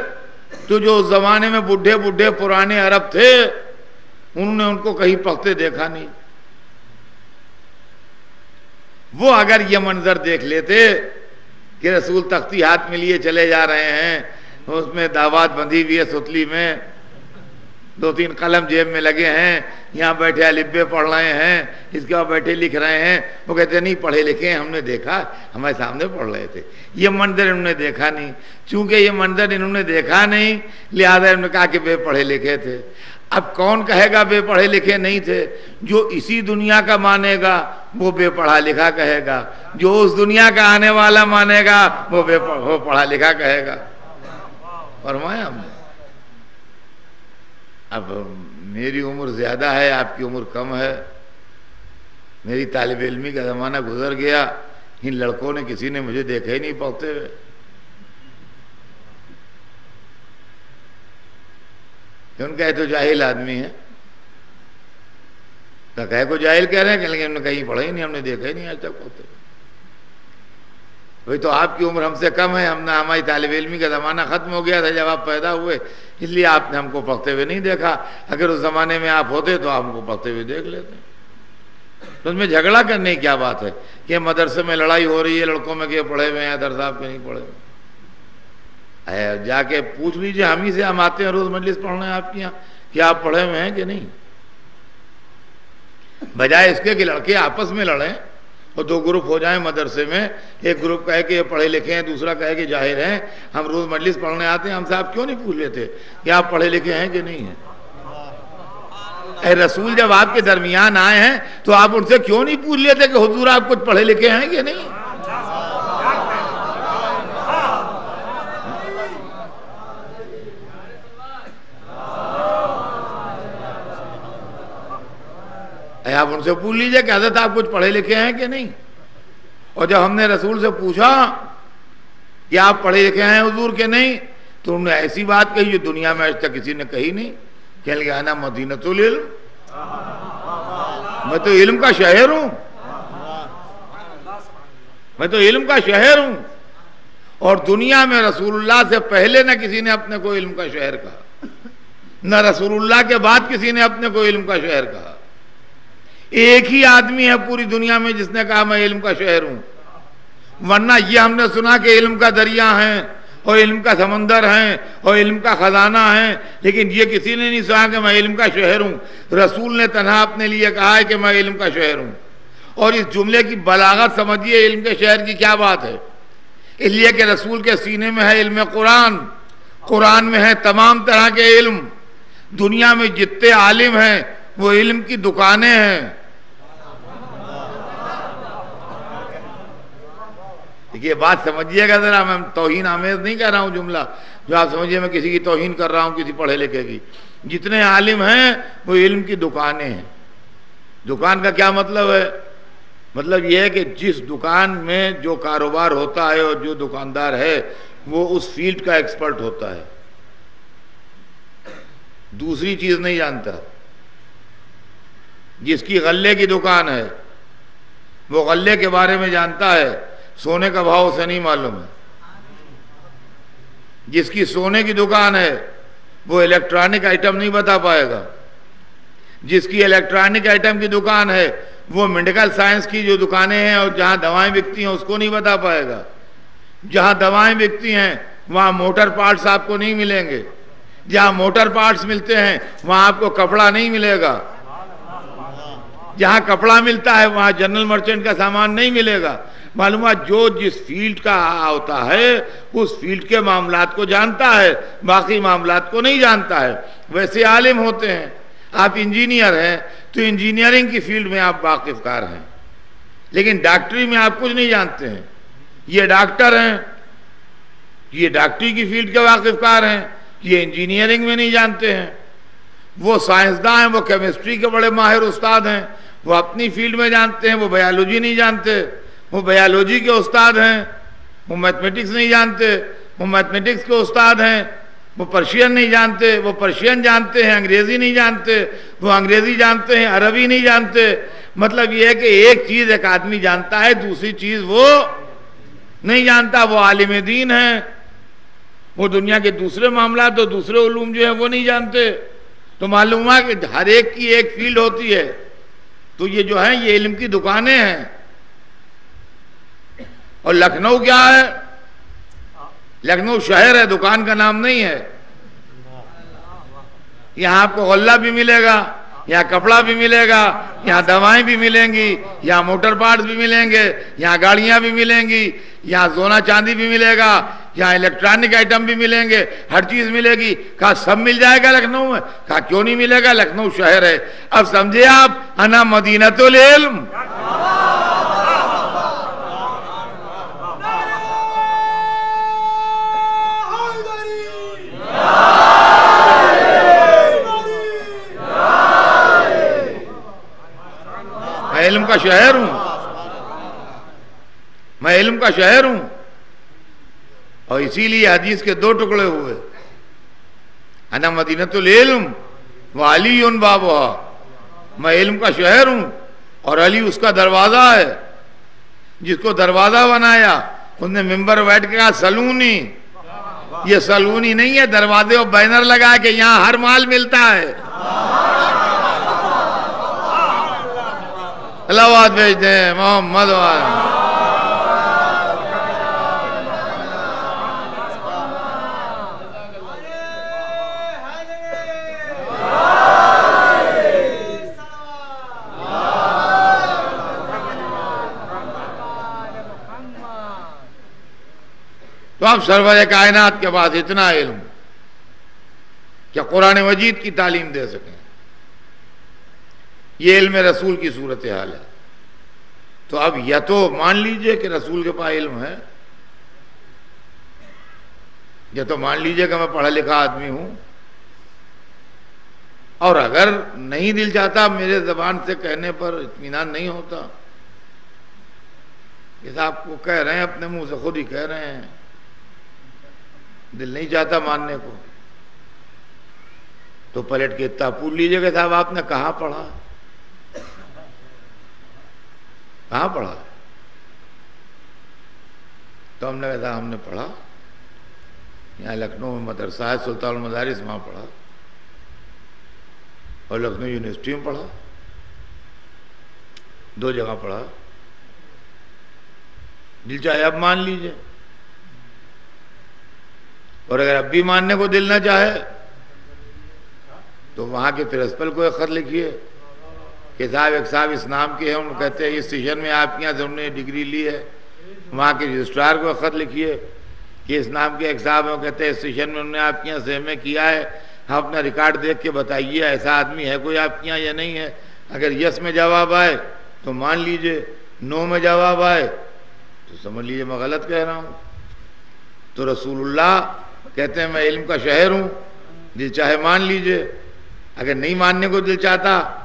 तो जो उस जमाने में बुढ़े बुढ़े पुराने अरब थे, उन्होंने उनको कहीं पकते देखा नहीं। वो अगर ये मंजर देख लेते कि रसूल तख्ती हाथ में लिए चले जा रहे हैं, उसमें दावात बंधी हुई है सुतली में दो तीन कलम जेब में लगे हैं, यहाँ बैठे अलिब्बे पढ़ रहे हैं, इसके बाद बैठे लिख रहे हैं। वो कहते, नहीं, पढ़े लिखे हमने देखा, हमारे सामने पढ़ रहे थे। ये मंदिर इन्होंने देखा नहीं। चूँकि ये मंदिर इन्होंने देखा नहीं, लिहाजा इन्होंने कहा कि वे पढ़े लिखे थे। अब कौन कहेगा वे पढ़े लिखे नहीं थे? जो इसी दुनिया का मानेगा, वो बेपढ़ा लिखा कहेगा। जो उस दुनिया का आने वाला मानेगा, वो बे पढ़ा लिखा कहेगा। फरमाया हमने। अब मेरी उम्र ज़्यादा है, आपकी उम्र कम है। मेरी तालब इलमी का ज़माना गुजर गया, इन लड़कों ने किसी ने मुझे देखा ही नहीं पढ़ते हुए। क्यों कहे तो जाहिल आदमी है? तो कहे को जाहिल कह रहे हैं लेकिन हमने कहीं पढ़ा ही नहीं, हमने देखा ही नहीं आज तक पढ़ते वही तो आपकी उम्र हमसे कम है, हमने हमारी तालब इलमी का ज़माना ख़त्म हो गया था जब आप पैदा हुए, इसलिए आपने हमको पढ़ते हुए नहीं देखा। अगर उस ज़माने में आप होते तो आप हमको पढ़ते हुए देख लेते। तो उसमें झगड़ा करने की क्या बात है? कि मदरसे में लड़ाई हो रही है, लड़कों में के पढ़े हुए हैं, दर साहब के नहीं पढ़े। हुए जाके पूछ लीजिए, हम ही से, हम आते हैं रोज मजलिस पढ़ने आपके यहाँ, कि आप पढ़े हुए हैं कि नहीं? बजाय इसके कि लड़के आपस में लड़ें। और दो ग्रुप हो जाए मदरसे में। एक ग्रुप कहे कि ये पढ़े लिखे हैं, दूसरा कहे कि ज़ाहिर हैं। हम रोज मजलिस पढ़ने आते हैं हमसे आप क्यों नहीं पूछ लेते? कि आप पढ़े लिखे हैं कि नहीं हैं? अरे रसूल जब आपके दरमियान आए हैं तो आप उनसे क्यों नहीं पूछ लेते कि हजूर आप कुछ पढ़े लिखे हैं कि नहीं? आप उनसे पूछ लीजिए कि हज़रत आप कुछ पढ़े लिखे हैं कि नहीं? और जब हमने रसूल से पूछा कि आप पढ़े लिखे हैं हजूर के नहीं तो उन्होंने ऐसी बात कही जो दुनिया में आज तक किसी ने कही नहीं। कह लिया, ना मदीनतुल इल्म। मैं तो इल्म का शहर हूँ। मैं तो इल्म का शहर हूँ। और दुनिया में रसूलुल्लाह से पहले न किसी ने अपने को इल्म का शहर कहा। न रसूलुल्लाह के बाद किसी ने अपने को इल्म का शहर कहा। एक ही आदमी है पूरी दुनिया में जिसने कहा, मैं इल्म का शहर हूँ। वरना ये हमने सुना कि इल्म का दरिया है, और इल्म का समंदर है, और इल्म का खजाना है, लेकिन ये किसी ने नहीं सुना कि मैं इल्म का शहर हूँ। रसूल ने तनहा अपने लिए कहा है कि मैं इल्म का शहर हूँ। और इस जुमले की बलागत समझिए, इल्म के शहर की क्या बात है? इसलिए कि रसूल के सीने में है इल्म कुरान। कुरान में है तमाम तरह के इल्म। दुनिया में जितने आलिम हैं, वो इल्म की दुकानें हैं। देखिए बात समझिएगा जरा, मैं तोहिन आमेज नहीं कह रहा हूँ जुमला। जो आप समझिए, मैं किसी की तोहिन कर रहा हूँ, किसी पढ़े लिखे की। जितने आलिम हैं, वो इल्म की दुकानें हैं। दुकान का क्या मतलब है? मतलब यह है कि जिस दुकान में जो कारोबार होता है और जो दुकानदार है, वो उस फ़ील्ड का एक्सपर्ट होता है। दूसरी चीज़ नहीं जानता। जिसकी गल्ले की दुकान है, वो गल्ले के बारे में जानता है। सोने का भाव उसे नहीं मालूम है। जिसकी सोने की दुकान है, वो इलेक्ट्रॉनिक आइटम नहीं बता पाएगा। जिसकी इलेक्ट्रॉनिक आइटम की दुकान है, वो मेडिकल साइंस की जो दुकानें हैं और जहाँ दवाएँ बिकती हैं, उसको नहीं बता पाएगा। जहाँ दवाएँ बिकती हैं, वहाँ मोटर पार्ट्स आपको नहीं मिलेंगे। जहाँ मोटर पार्ट्स मिलते हैं, वहाँ आपको कपड़ा नहीं मिलेगा। जहाँ कपड़ा मिलता है, वहाँ जनरल मर्चेंट का सामान नहीं मिलेगा। मालूम जो जिस फ़ील्ड का होता है, उस फ़ील्ड के मामला को जानता है, बाकी मामला को नहीं जानता है। वैसे आलिम होते हैं, आप इंजीनियर हैं तो इंजीनियरिंग की फ़ील्ड में आप वाकिफकार हैं। लेकिन डॉक्टरी में आप कुछ नहीं जानते हैं। ये डॉक्टर हैं, ये डॉक्टरी की फ़ील्ड के वाकिफकार हैं, ये इंजीनियरिंग में नहीं जानते हैं। वो साइंसदान हैं, वो केमिस्ट्री के बड़े माहिर उस्ताद हैं, वो अपनी फ़ील्ड में जानते हैं, वो बायोलॉजी नहीं जानते। वो बायोलॉजी के उस्ताद हैं, वो मैथमेटिक्स नहीं जानते, वो मैथमेटिक्स के उस्ताद हैं, वो पर्शियन नहीं जानते, वो पर्शियन जानते हैं, अंग्रेज़ी नहीं जानते, वो अंग्रेज़ी जानते हैं, अरबी नहीं जानते। मतलब ये है कि एक चीज़ एक आदमी जानता है, दूसरी चीज़ वो नहीं जानता, वो आलिम दीन है। वो दुनिया के दूसरे मामला तो दूसरे उलूम जो है वो नहीं जानते। तो मालूम है कि हर एक की एक फ़ील्ड होती है। तो ये जो है, ये इल्म की दुकानें हैं। और लखनऊ क्या है? लखनऊ शहर है, दुकान का नाम नहीं है। यहाँ आपको गल्ला भी मिलेगा, यहाँ कपड़ा भी मिलेगा, यहाँ दवाएँ भी मिलेंगी, यहाँ मोटर पार्ट्स भी मिलेंगे, यहाँ गाड़ियाँ भी मिलेंगी, यहाँ सोना चांदी भी मिलेगा, यहाँ इलेक्ट्रॉनिक आइटम भी मिलेंगे, हर चीज़ मिलेगी। कहा सब मिल जाएगा लखनऊ में? कहा क्यों नहीं मिलेगा? लखनऊ शहर है। अब समझे आप, अना मदीना तो इल्म का शहर हूँ। मैं इल्म का शहर हूँ। और इसीलिए हदीस के दो टुकड़े हुए। अना मदीनतुल इल्म, वो अली उन बाबा मैं इल्म का शहर हूँ, और अली उसका दरवाज़ा है, जिसको दरवाज़ा बनाया। उसने मेंबर बैठ के कहा, सलूनी। ये सलूनी नहीं है, दरवाजे और बैनर लगा के यहाँ हर माल मिलता है। इलाहाबाद भेजते हैं मोहम्मद तो आप सरवर कायनात के पास इतना इल्म क्या कुरान मजीद की तालीम दे सकें। ये इल्म रसूल की सूरत हाल है। तो अब या तो मान लीजिए कि रसूल के पास इल्म है, या तो मान लीजिए कि मैं पढ़ा लिखा आदमी हूँ, और अगर नहीं दिल चाहता, मेरे जबान से कहने पर इतमान नहीं होता। जैसा आपको कह रहे हैं, अपने मुँह से खुद ही कह रहे हैं। दिल नहीं चाहता मानने को। तो पलट के इतना पूछ लीजिएगा साहब आपने कहा पढ़ा? कहा पढ़ा? तो हमने कहा हमने पढ़ा। यहाँ लखनऊ में मदरसा है, सुल्तान मदारिस वहाँ पढ़ा। और लखनऊ यूनिवर्सिटी में पढ़ा। दो जगह पढ़ा। दिल चाहे अब मान लीजिए। और अगर अब भी मानने को दिल ना चाहे तो वहाँ के प्रिंसिपल को एक खत लिखिए। कि साहब एक साहब इस नाम के हैं, उन्होंने कहते हैं, इस स्टेशन में आपके यहाँ से उन्होंने डिग्री ली है। वहाँ के रजिस्ट्रार को खत लिखिए कि इस नाम के एक साहब हैं कहते हैं स्टेशन में उन्होंने आपके यहाँ से एम किया है। आप अपना रिकॉर्ड देख के बताइए, ऐसा आदमी है कोई आपके यहाँ या नहीं है? अगर यस में जवाब आए तो मान लीजिए नो में जवाब आए तो समझ लीजिए मैं गलत कह रहा हूँ। तो रसूलुल्लाह कहते हैं, मैं इल्म का शहर हूँ, दिल चाहे मान लीजिए, अगर नहीं मानने को दिल चाहता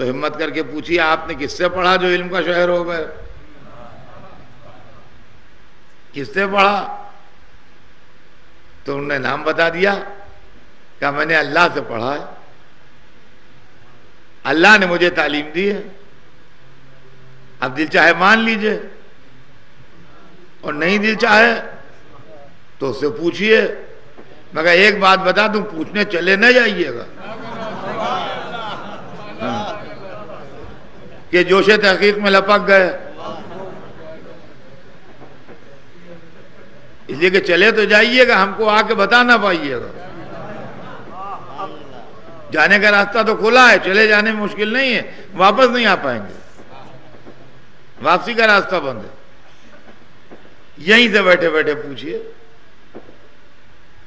तो हिम्मत करके पूछिए, आपने किससे पढ़ा जो इल्म का शहर हो गए? किससे पढ़ा? तो उन्होंने नाम बता दिया क्या मैंने अल्लाह से पढ़ा है। अल्लाह ने मुझे तालीम दी है। अब दिल चाहे मान लीजिए। और नहीं दिल चाहे तो उससे पूछिए। मगर एक बात बता दूँ, पूछने चले न जाइएगा। कि जोशे तहकीक में लपक गए। इसलिए कि चले तो जाइएगा, हमको आके बता ना पाइएगा। जाने का रास्ता तो खुला है, चले जाने में मुश्किल नहीं है, वापस नहीं आ पाएँगे। वापसी का रास्ता बंद है। यहीं से बैठे बैठे पूछिए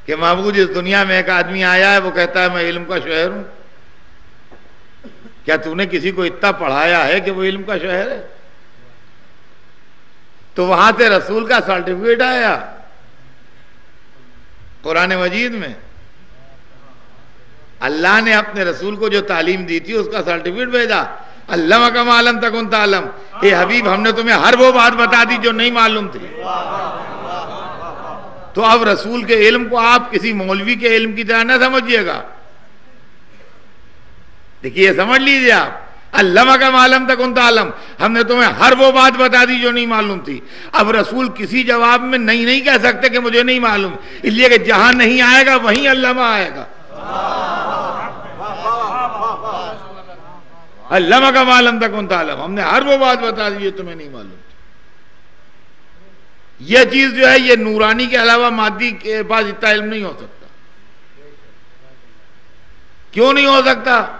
कि महबूद इस दुनिया में एक आदमी आया है, वो कहता है, मैं इल्म का शहर हूँ। क्या तूने किसी को इतना पढ़ाया है कि वो इल्म का शहर है? तो वहाँ से रसूल का सर्टिफिकेट आया, कुरान मजीद में। अल्लाह ने अपने रसूल को जो तालीम दी थी, उसका सर्टिफिकेट भेजा। अल्लाह का मालम तक उन तालम। ये हबीब, हमने तुम्हें हर वो बात बता दी जो नहीं मालूम थी। तो अब रसूल के इल्म को आप किसी मौलवी के इल्म की तरह ना समझिएगा। देखिए, समझ लीजिए आप। अल्लाह का मालम तक उनता तालम हमने तुम्हें हर वो बात बता दी जो नहीं मालूम थी। अब रसूल किसी जवाब में नहीं नहीं कह सकते कि मुझे नहीं मालूम। इसलिए कि जहाँ नहीं आएगा, वहीं अल्लाह आएगा। अल्लाह का मालम तक उनता आलम? हमने हर वो बात बता दी जो तुम्हें नहीं मालूम यह चीज़ जो है ये नूरानी के अलावा मादी के पास इतना इल्म नहीं हो सकता। क्यों नहीं हो सकता?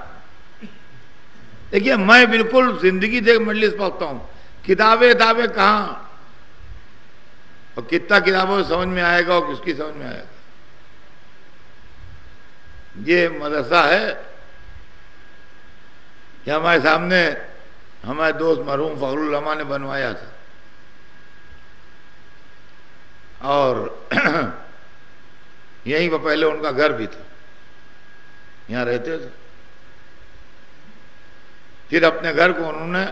देखिए, मैं बिल्कुल ज़िंदगी देख मजलिस पढ़ता हूँ। किताबें किताबें कहा? और कितना किताबों समझ में आएगा और किसकी समझ में आएगा? ये मदरसा है कि हमारे सामने हमारे दोस्त मरहूम फखरुल्लमा ने बनवाया था। और यहीं पर पहले उनका घर भी था। यहाँ रहते थे। फिर अपने घर को उन्होंने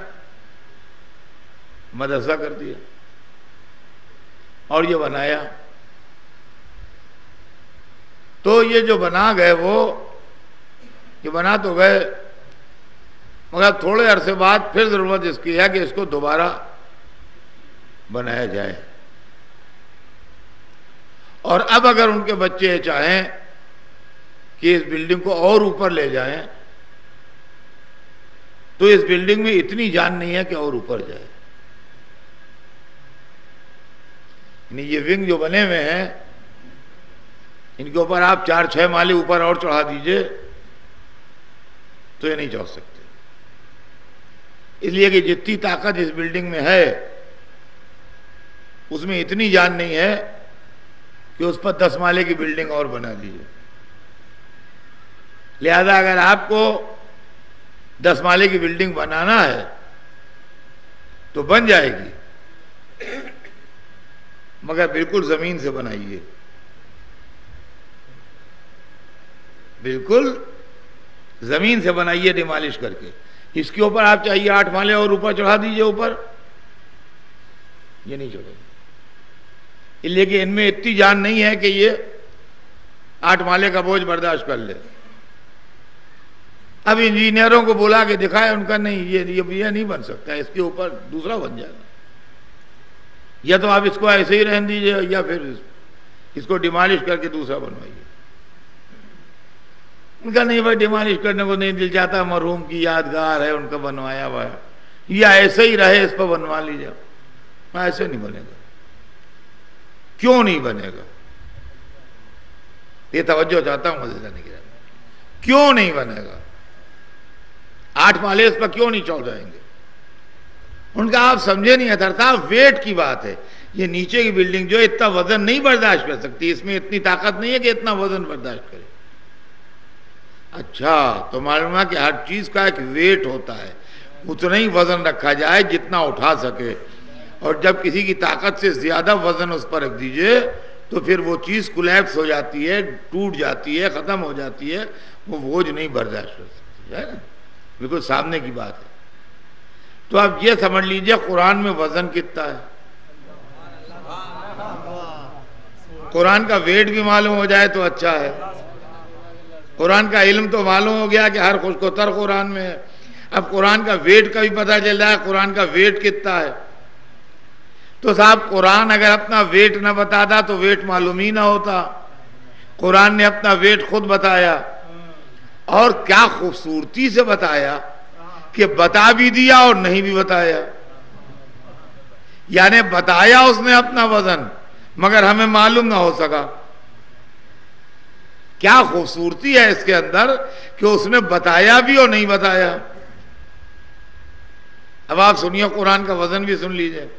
मदरसा कर दिया। और ये बनाया। तो ये जो बना गए वो, ये बना तो गए, मगर थोड़े अरसे बाद फिर ज़रूरत इसकी है कि इसको दोबारा बनाया जाए। और अब अगर उनके बच्चे चाहें कि इस बिल्डिंग को और ऊपर ले जाएँ तो इस बिल्डिंग में इतनी जान नहीं है कि और ऊपर जाए। ये विंग जो बने हुए हैं, इनके ऊपर आप चार, छह माले ऊपर और चढ़ा दीजिए तो ये नहीं चढ़ सकते। इसलिए कि जितनी ताकत इस बिल्डिंग में है, उसमें इतनी जान नहीं है कि उस पर दस माले की बिल्डिंग और बना दीजिए। लिहाजा अगर आपको दस माले की बिल्डिंग बनाना है तो बन जाएगी। मगर बिल्कुल ज़मीन से बनाइए। बिल्कुल ज़मीन से बनाइए डिमालिश करके। इसके ऊपर आप चाहिए आठ माले और ऊपर चढ़ा दीजिए ऊपर। ये नहीं चढ़ेगा। लेकिन इनमें इतनी जान नहीं है कि ये आठ माले का बोझ बर्दाश्त कर ले। अब इंजीनियरों को बुला के दिखाए उनका नहीं ये ये, ये नहीं बन सकता इसके ऊपर दूसरा बन जाएगा या तो आप इसको ऐसे ही रहने दीजिए या फिर इसको डिमालिश करके दूसरा बनवाइए। उनका नहीं भाई डिमालिश करने को नहीं दिल जाता मरहूम की यादगार है उनका बनवाया हुआ है। या ऐसे ही रहे इस पर बनवा लीजिए। ऐसे नहीं बनेगा। क्यों नहीं बनेगा? ये तवज्जो चाहता हूँ जाने की क्यों नहीं बनेगा? आठ माले इस पर क्यों नहीं चढ़ जाएँगे? उनका आप समझे नहीं, अथरता, वेट की बात है। ये नीचे की बिल्डिंग जो इतना वज़न नहीं बर्दाश्त कर सकती। इसमें इतनी ताकत नहीं है कि इतना वज़न बर्दाश्त करे। अच्छा तो मालूम है कि हर चीज़ का एक वेट होता है। उतना ही वज़न रखा जाए जितना उठा सके। और जब किसी की ताकत से ज़्यादा वज़न उस पर रख दीजिए तो फिर वो चीज़ कुलैप्स हो जाती है, टूट जाती है, खत्म हो जाती है। वो बोझ नहीं बर्दाश्त कर सकती, है ना? बिल्कुल सामने की बात है। तो आप ये समझ लीजिए, कुरान में वज़न कितना है। कुरान का वेट भी मालूम हो जाए तो अच्छा है। कुरान का इल्म तो मालूम हो गया कि हर खुशकोतर कुरान में है। अब कुरान का वेट का भी पता चल है, कुरान का वेट कितना है। तो साहब, कुरान अगर अपना वेट ना बताता तो वेट मालूम ही ना होता। कुरान ने अपना वेट खुद बताया। और क्या खूबसूरती से बताया कि बता भी दिया और नहीं भी बताया। यानी बताया उसने अपना वज़न, मगर हमें मालूम ना हो सका। क्या खूबसूरती है इसके अंदर कि उसने बताया भी और नहीं बताया। अब आप सुनिए, कुरान का वज़न भी सुन लीजिए।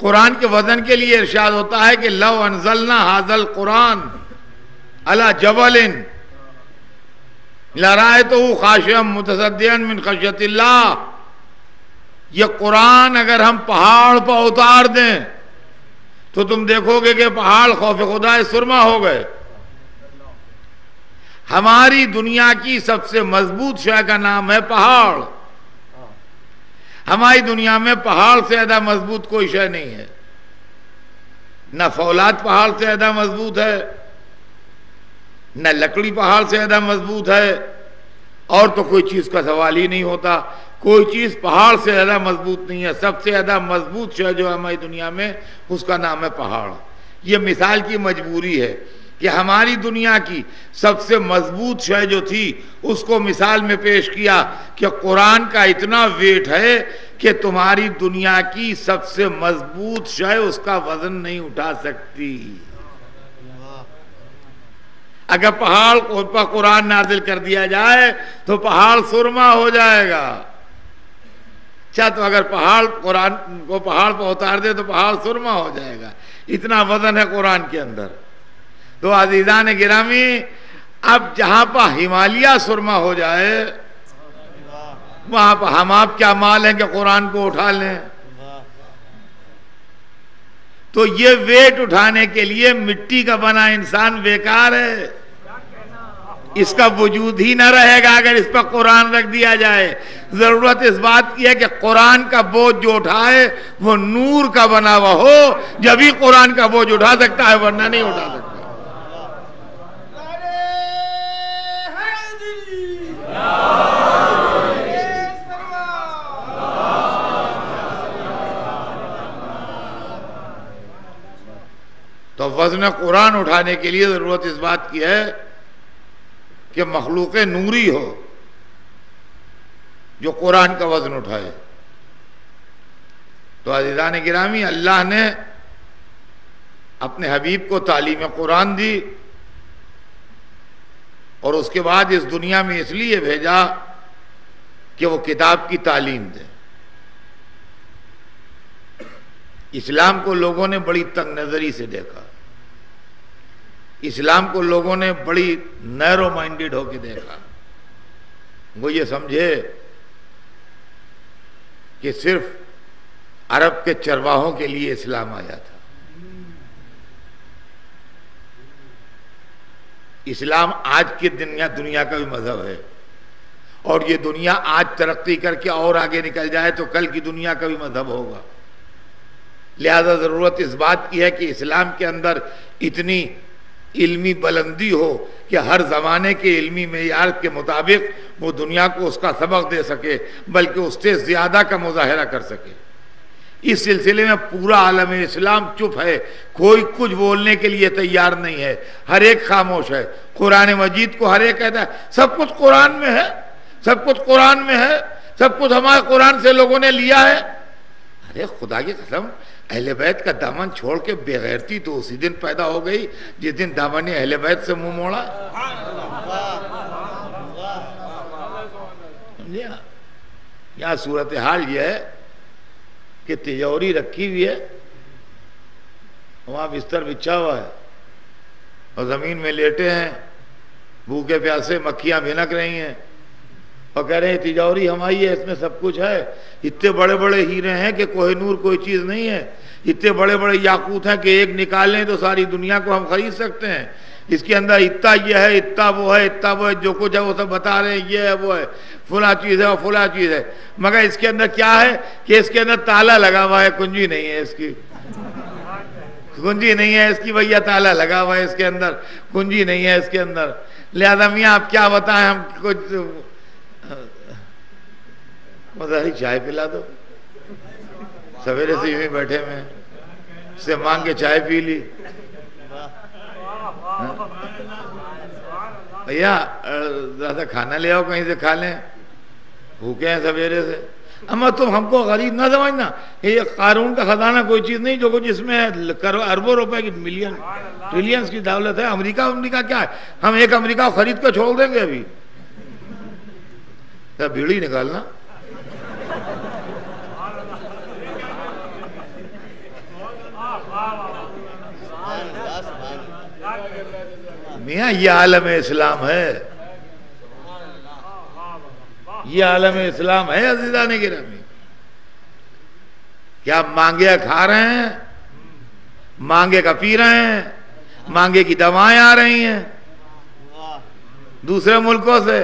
कुरान के वज़न के लिए इर्शाद होता है कि लव अनजलना हाजल कुरान अला जबलिन। लराए तो खाशम मुतसदन मिन खशतिल्ला ये कुरान अगर हम पहाड़ पर उतार दें तो तुम देखोगे कि पहाड़ खौफ खुदा सुरमा हो गए। हमारी दुनिया की सबसे मज़बूत शय का नाम है पहाड़। हमारी दुनिया में पहाड़ से ज़्यादा मज़बूत कोई शय नहीं है। न फौलाद पहाड़ से ज़्यादा मज़बूत है न लकड़ी पहाड़ से ज़्यादा मज़बूत है, और तो कोई चीज़ का सवाल ही नहीं होता। कोई चीज़ पहाड़ से ज़्यादा मज़बूत नहीं है। सबसे ज़्यादा मज़बूत शय जो है हमारी दुनिया में, उसका नाम है पहाड़। ये मिसाल की मजबूरी है कि हमारी दुनिया की सबसे मज़बूत शय जो थी, उसको मिसाल में पेश किया कि कुरान का इतना वेट है कि तुम्हारी दुनिया की सबसे मज़बूत शय उसका वज़न नहीं उठा सकती। अगर पहाड़ पर कुरान नाजिल कर दिया जाए तो पहाड़ सुरमा हो जाएगा। अच्छा तो अगर पहाड़ कुरान को पहाड़ पर उतार दे तो पहाड़ सुरमा हो जाएगा। इतना वज़न है कुरान के अंदर। तो आजीजा ने गिरामी, अब जहाँ पर हिमालय सुरमा हो जाए, वहाँ पर हम आप क्या माल हैं कि कुरान को उठा लें? तो ये वेट उठाने के लिए मिट्टी का बना इंसान बेकार है। इसका वजूद ही ना रहेगा अगर इस पर कुरान रख दिया जाए। ज़रूरत इस बात की है कि कुरान का बोझ जो उठाए, वो नूर का बना हुआ हो। जब ही कुरान का बोझ उठा सकता है, वरना नहीं उठा सकता। वज़न कुरान उठाने के लिए ज़रूरत इस बात की है कि मखलूक नूरी हो, जो कुरान का वज़न उठाए। तो अजीज़ान गिरामी अल्लाह ने अपने हबीब को तालीम कुरान दी और उसके बाद इस दुनिया में इसलिए भेजा कि वो किताब की तालीम दे। इस्लाम को लोगों ने बड़ी तंग नजरी से देखा। इस्लाम को लोगों ने बड़ी नैरो माइंडेड होकर देखा। वो ये समझे कि सिर्फ़ अरब के चरवाहों के लिए इस्लाम आया था। इस्लाम आज की दुनिया दुनिया का भी मज़हब है। और ये दुनिया आज तरक्की करके और आगे निकल जाए तो कल की दुनिया का भी मज़हब होगा। लिहाजा ज़रूरत इस बात की है कि इस्लाम के अंदर इतनी इल्मी बुलंदी हो कि हर ज़माने के इल्मी मैार के मुताबिक वो दुनिया को उसका सबक दे सके, बल्कि उससे ज़्यादा का मुजाहरा कर सके। इस सिलसिले में पूरा आलम इस्लाम चुप है, कोई कुछ बोलने के लिए तैयार नहीं है, हर एक खामोश है। कुरान मजीद को हर एक कहता है, सब कुछ कुरान में है, सब कुछ कुरान में है, सब कुछ हमारे कुरान से लोगों ने लिया है। अरे खुदा की कसम अहले बैत का दामन छोड़ के बेगैरती तो उसी दिन पैदा हो गई, जिस दिन दामन ने अहले बैत से मुँह मोड़ा। यहाँ सूरत हाल यह है कि तिजोरी रखी हुई है, वहाँ बिस्तर बिछा हुआ है, और ज़मीन में लेटे हैं, भूखे प्यासे मक्खियाँ भिनक रही हैं। और कह रहे हैं, तिजोरी हमारी है, इसमें सब कुछ है। इतने बड़े बड़े हीरे हैं कि कोहनूर कोई चीज़ नहीं है। इतने बड़े बड़े याकूत हैं कि एक निकालें तो सारी दुनिया को हम खरीद सकते हैं। इसके अंदर इतना ये है, इतना वो है, इतना वो है, जो कुछ है वो सब बता रहे हैं, ये है, वो है। फुला चीज़ है और फुला चीज़ है। मगर इसके अंदर क्या है कि इसके अंदर ताला लगा हुआ है, कुंजी नहीं है इसकी। कुंजी नहीं है इसकी भैया, ताला लगा हुआ है इसके अंदर। कुंजी नहीं है इसके अंदर। लिहाजा मियाँ, आप क्या बताएँ, हम कुछ मज़ा चाय पिला दो। सवेरे से यूँ बैठे में से मांग के चाय पी ली। भैया ज़्यादा खाना ले आओ, कहीं से खा लें। भूखे हैं सवेरे से। अम्मा, तुम हमको गरीब ना समझना। ये कानून का खजाना, कोई चीज़ नहीं, जो कुछ इसमें अरबों रुपए की मिलियन ट्रिलियंस की दौलत है। अमेरिका अमेरिका क्या है? हम एक अमेरिका खरीद कर छोड़ देंगे अभी। भीड़ी निकालना। मियाँ ये आलम इस्लाम है। ये आलम इस्लाम है, अजीजा ने गिरामी क्या मांगे खा रहे हैं? मांगे का पी रहे हैं? मांगे की दवाएँ आ रही हैं? दूसरे मुल्कों से,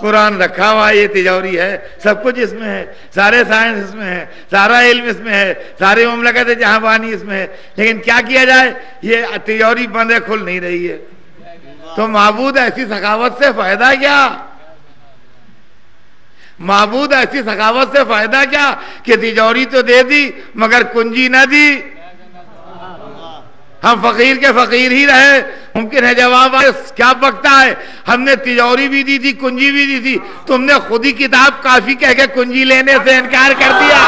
कुरान रखा हुआ ये तिजोरी है, सब कुछ इसमें है। सारे साइंस इसमें है, सारा इल्म इसमें है, सारे ममलकत जहाँ बानी इसमें है। लेकिन क्या किया जाए? ये तिजोरी बंदे खुल नहीं रही है। तो महबूद ऐसी सखावत से फ़ायदा क्या? महबूद ऐसी सखावत से फ़ायदा क्या कि तिजोरी तो दे दी, मगर कुंजी ना दी? हम फकीर के फकीर ही रहे, मुमकिन है जवाब क्या पकता है हमने तिजोरी भी दी थी, कुंजी भी दी थी, तुमने खुद ही किताब काफ़ी कह के कुंजी लेने से इनकार कर दिया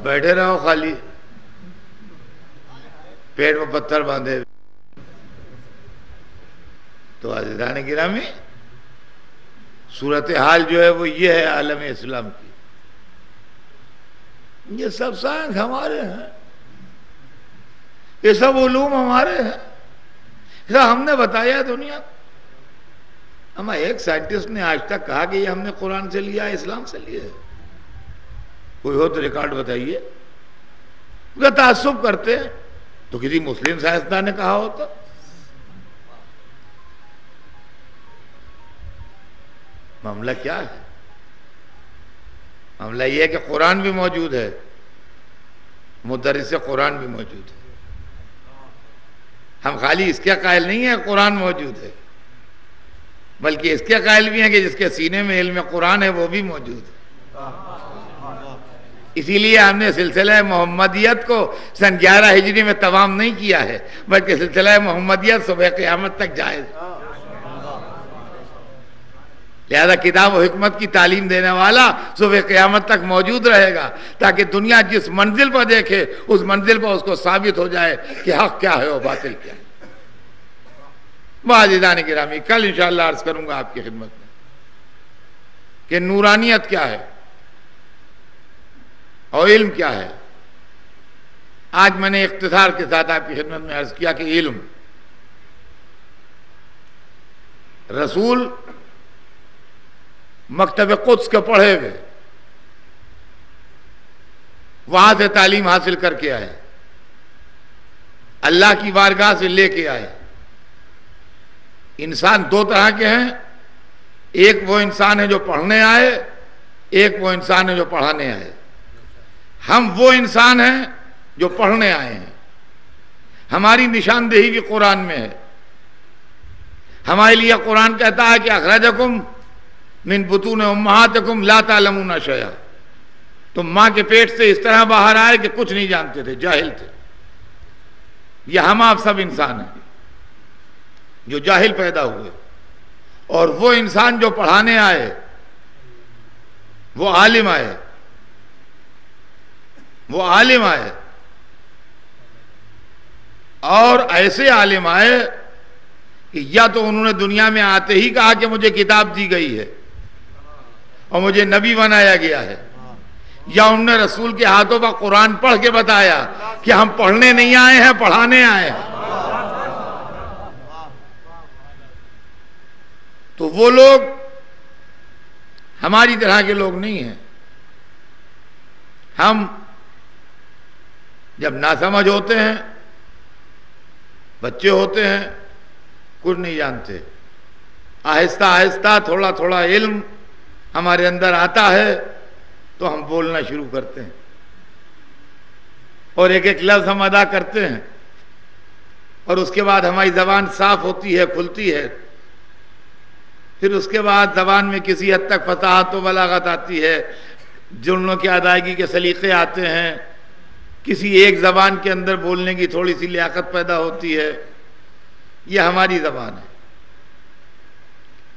बैठे रहो खाली पेट में पत्थर बांधे। तो आजान गिरामी, सूरत हाल जो है वो ये है आलम इस्लाम की। ये सब साइंस हमारे हैं। ये सब उलूम हमारे हैं। ऐसा हमने बताया दुनिया हमें एक साइंटिस्ट ने आज तक कहा कि ये हमने कुरान से लिया इस्लाम से लिया है। कोई हो तो रिकॉर्ड बताइए। तासुब करते हैं। तो किसी मुस्लिम साइंसदान ने कहा होता। मामला क्या है? मामला यह है कि कुरान भी मौजूद है, मुदरस कुरान भी मौजूद है। हम खाली इसके कायल नहीं है, कुरान मौजूद है। बल्कि इसके कायल भी हैं कि जिसके सीने में इल्म कुरान है, वो भी मौजूद है। इसीलिए हमने सिलसिला मोहम्मदियत को सन ग्यारह हिजरी में तमाम नहीं किया है, बल्कि सिलसिला मोहम्मदियत सुबह क़यामत तक जायज़ लिहाजा किताब हिकमत की तालीम देने वाला सुबह क़्यामत तक मौजूद रहेगा, ताकि दुनिया जिस मंजिल पर देखे, उस मंजिल पर उसको साबित हो जाए कि हक क्या है और बातिल क्या है। बाजिदान गिरामी कल इंशाला अर्ज़ करूँगा आपकी खिदमत में कि नूरानियत क्या है और इल्म क्या है? आज मैंने इख्तिसार के साथ आपकी खिदमत में अर्ज़ किया कि इल्म, रसूल मकतब कुछ के पढ़े हुए, वहाँ से तालीम हासिल करके आए, अल्लाह की बारगाह से लेके आए। इंसान दो तरह के हैं, एक वो इंसान है जो पढ़ने आए, एक वो इंसान है जो पढ़ाने आए। हम वो इंसान हैं जो पढ़ने आए हैं। हमारी निशानदेही भी कुरान में है। हमारे लिए कुरान कहता है कि अखराजकुम मिन बुतून उम्मातकुम ला तालमुना शया। तुम माँ के पेट से इस तरह बाहर आए कि कुछ नहीं जानते थे, जाहिल थे। यह हम आप सब इंसान हैं, जो जाहिल पैदा हुए। और वो इंसान जो पढ़ाने आए, वो आलिम आए। वो आलिम आए। और ऐसे आलिम आए कि या तो उन्होंने दुनिया में आते ही कहा कि मुझे किताब दी गई है और मुझे नबी बनाया गया है। या उन्होंने रसूल के हाथों पर कुरान पढ़ के बताया कि हम पढ़ने नहीं आए हैं, पढ़ाने आए हैं। तो वो लोग, हमारी तरह के लोग नहीं हैं। हम जब नासमझ होते हैं, बच्चे होते हैं, कुछ नहीं जानते। आहिस्ता आहिस्ता थोड़ा थोड़ा इल्म हमारे अंदर आता है तो हम बोलना शुरू करते हैं। और एक एक लफ्ज हम अदा करते हैं। और उसके बाद हमारी जबान साफ़ होती है, खुलती है। फिर उसके बाद जबान में किसी हद तक फसाहत तो बलागत आती है। जुल्म की अदायगी के सलीके आते हैं। किसी एक जबान के अंदर बोलने की थोड़ी सी लियाकत पैदा होती है, यह हमारी जबान है।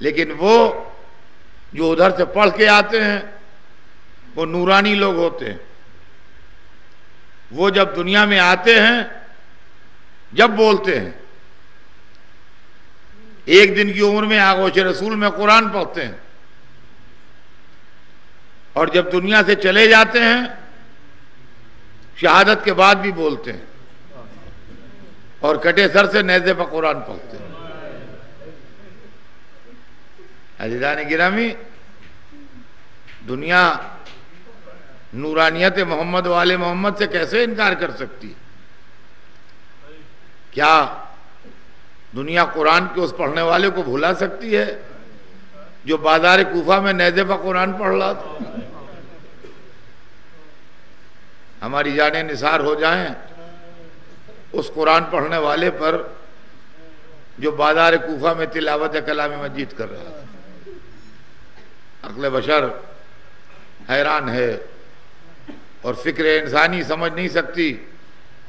लेकिन वो जो उधर से पढ़ के आते हैं, वो नूरानी लोग होते हैं। वो जब दुनिया में आते हैं, जब बोलते हैं, एक दिन की उम्र में आगोश रसूल में कुरान पढ़ते हैं, और जब दुनिया से चले जाते हैं शहादत के बाद भी बोलते हैं। और कटे सर से नैजे पर कुरान पढ़ते हैं। गिरामी, दुनिया नूरानियत मोहम्मद वाले मोहम्मद से कैसे इनकार कर सकती क्या दुनिया कुरान के उस पढ़ने वाले को भुला सकती है, जो बाज़ार कूफा में नैजे पर कुरान पढ़ रहा था? हमारी जाने निसार हो जाएँ, उस कुरान पढ़ने वाले पर जो बाज़ार कोफा में तिलावत कलाम मजीद कर रहा था। अकल बशर हैरान है और फ़िक्र इंसानी समझ नहीं सकती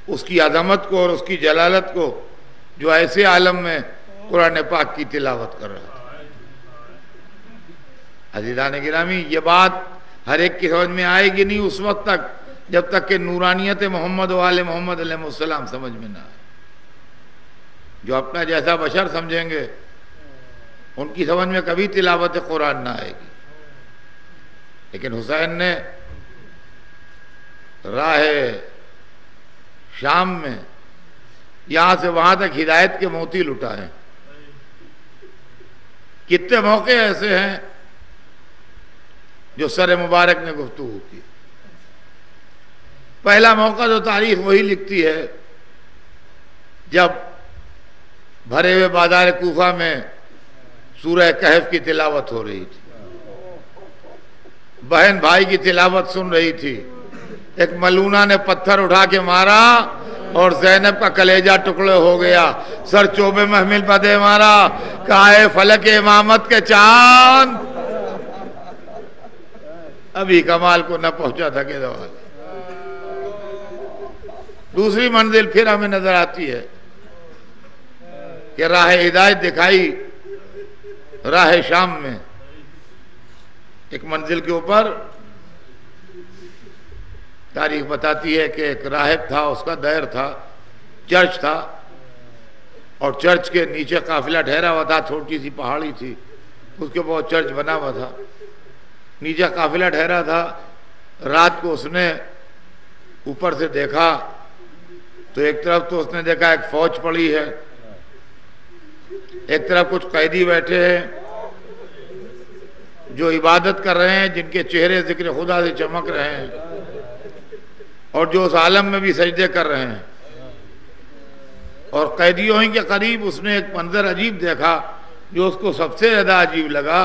उसकी अजमत को और उसकी जलालत को जो ऐसे आलम में कुरान पाक की तिलावत कर रहा था। अजीदान गिरामी, ये बात हर एक की समझ में आएगी नहीं उस वक्त तक। जब तक कि नूरानियत मोहम्मद वाले मोहम्मद सलाम समझ में ना आए। जो अपना जैसा बशर समझेंगे, उनकी समझ में कभी तिलावत कुरान ना आएगी। लेकिन हुसैन ने राह शाम में यहाँ से वहाँ तक हिदायत के मोती लुटाए। कितने मौके ऐसे हैं जो सर मुबारक ने गुफ्तु की पहला मौका जो तारीख वही लिखती है, जब भरे हुए बाज़ार कूफा में सूरह कहफ की तिलावत हो रही थी। बहन भाई की तिलावत सुन रही थी। एक मलूना ने पत्थर उठा के मारा और जैनब का कलेजा टुकड़े हो गया। सर चोबे महमिल पदे मारा, काहे फलक इमामत के चाँद। अभी कमाल को न पहुँचा था के दवा दूसरी मंजिल फिर हमें नज़र आती है कि राह हिदायत दिखाई राह शाम में। एक मंजिल के ऊपर तारीख बताती है कि एक राहब था, उसका दैर था, चर्च था और चर्च के नीचे काफिला ठहरा हुआ था, छोटी सी पहाड़ी थी, उसके ऊपर चर्च बना हुआ था। नीचे काफिला ठहरा था, रात को उसने ऊपर से देखा तो एक तरफ़ तो उसने देखा एक फौज पड़ी है, एक तरफ़ कुछ कैदी बैठे हैं, जो इबादत कर रहे हैं, जिनके चेहरे ज़िक्र खुदा से चमक रहे हैं, और जो उस आलम में भी सजदे कर रहे हैं। और कैदियों ही के करीब उसने एक मंजर अजीब देखा, जो उसको सबसे ज़्यादा अजीब लगा,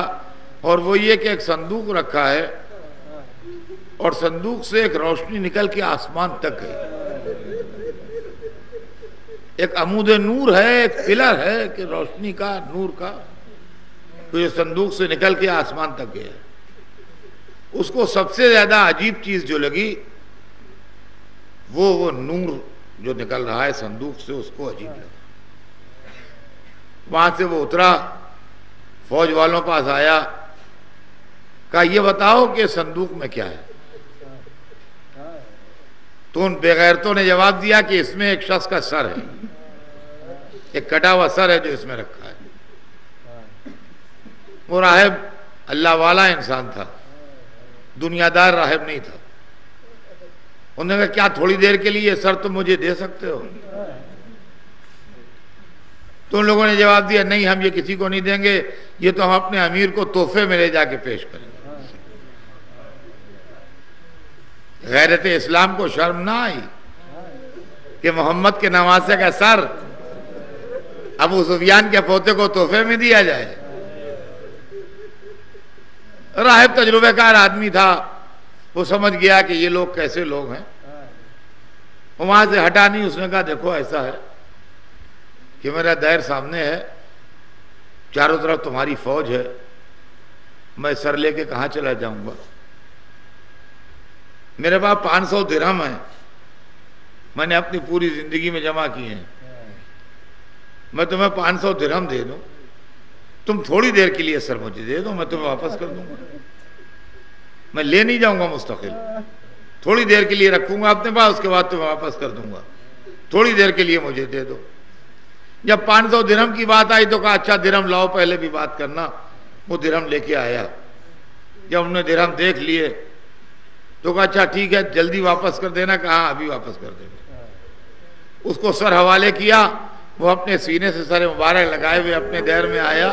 और वो ये कि एक संदूक रखा है, और संदूक से एक रोशनी निकल के आसमान तक गई। एक अमूद नूर है, एक पिलर है कि रोशनी का, नूर का। तो ये संदूक से निकल के आसमान तक गया। उसको सबसे ज़्यादा अजीब चीज़ जो लगी, वो वो नूर जो निकल रहा है संदूक से, उसको अजीब लगा। वहाँ से वो उतरा, फौज वालों पास आया, कहा, ये बताओ कि संदूक में क्या है? तो उन बेगैरतों ने जवाब दिया कि इसमें एक शख्स का सर है। एक कटा हुआ सर है जो इसमें रखा है। वो राहब अल्लाह वाला इंसान था। दुनियादार राहब नहीं था। उन्होंने कहा, क्या थोड़ी देर के लिए सर तुम मुझे दे सकते हो? तो उन लोगों ने जवाब दिया, नहीं, हम ये किसी को नहीं देंगे। ये तो हम अपने अमीर को तोहफे में ले जाके पेश करेंगे गैरत इस्लाम को शर्म ना आई कि मोहम्मद के नवासे का सर अबू सुफियान के पोते को तोहफे में दिया जाए। राहब तजुर्बेकार आदमी था, वो समझ गया कि ये लोग कैसे लोग हैं। वहाँ से हटा नहीं, उसने कहा, देखो, ऐसा है कि मेरा दैर सामने है, चारों तरफ़ तुम्हारी फौज है, मैं सर लेके कहा चला जाऊँगा? मेरे पास पाँच सौ दिरहम है। मैंने अपनी पूरी ज़िंदगी में जमा किए हैं। मैं तुम्हें पाँच सौ दिरहम दे दूँ। तुम थोड़ी देर के लिए सर मुझे दे दो, मैं तुम्हें वापस कर दूँगा। मैं ले नहीं जाऊँगा मुस्तकिल। थोड़ी देर के लिए रखूँगा अपने पास, उसके बाद तुम्हें वापस कर दूँगा। थोड़ी देर के लिए मुझे दे दो। जब पाँच सौ दिरहम की बात आई तो कहा अच्छा दिरहम लाओ, पहले भी बात करना। वो दिरहम लेके आया। जब उन्होंने दिरहम देख लिए तो कहा अच्छा ठीक है, जल्दी वापस कर देना। कहा अभी वापस कर देना उसको सर हवाले किया, वो अपने सीने से सर मुबारक लगाए हुए अपने देर में आया।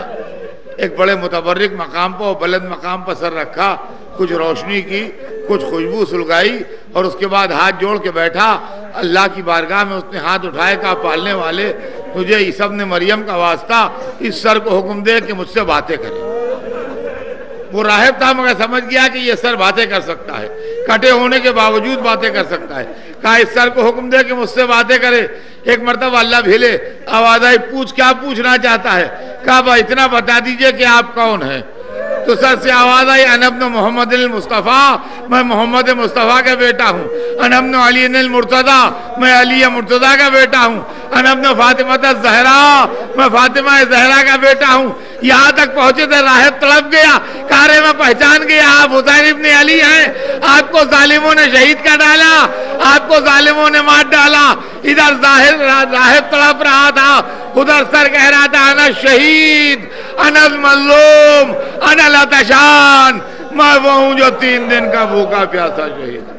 एक बड़े मुतबरक मकाम पर बुलंद मकाम पर सर रखा, कुछ रोशनी की, कुछ खुशबू सुलगाई और उसके बाद हाथ जोड़ के बैठा। अल्लाह की बारगाह में उसने हाथ उठाए, कहा, पालने वाले, तुझे ईसब ने मरियम का वास्ता इस सर को हुक्म दे कि मुझसे बातें करे। वो राहब था, मगर समझ गया कि ये सर बातें कर सकता है। कटे होने के बावजूद बातें कर सकता है। कहा, इस सर को हुक्म दे कि मुझसे बातें करे। एक मरतब अल्लाह भेले, आवाज़ आई, पूछ क्या पूछना चाहता है? कहा इतना बता दीजिए कि आप कौन है? तो सर से आवाज़ आई अनबन मोहम्मद मुस्तफ़ा, मैं मोहम्मद मुस्तफ़ा का बेटा हूँ। अनबन अली मुर्तदा मैं अली मुर्तदा का बेटा हूँ। अनबन फातिमा जहरा, मैं फातिमा जहरा का बेटा हूँ। यहाँ तक पहुँचे थे राह तड़प गया, कारे में पहचान गया, आप हुसैन इब्न अली हैं। आपको जालिमों ने शहीद कर डाला, आपको जालिमों ने मार डाला। इधर ज़ाहिर राह तड़प रहा था, उधर सर कह रहा था, अना शहीद अनल मजलूम अनल तशान मैं वो हूँ जो तीन दिन का भूखा प्यासा शहीद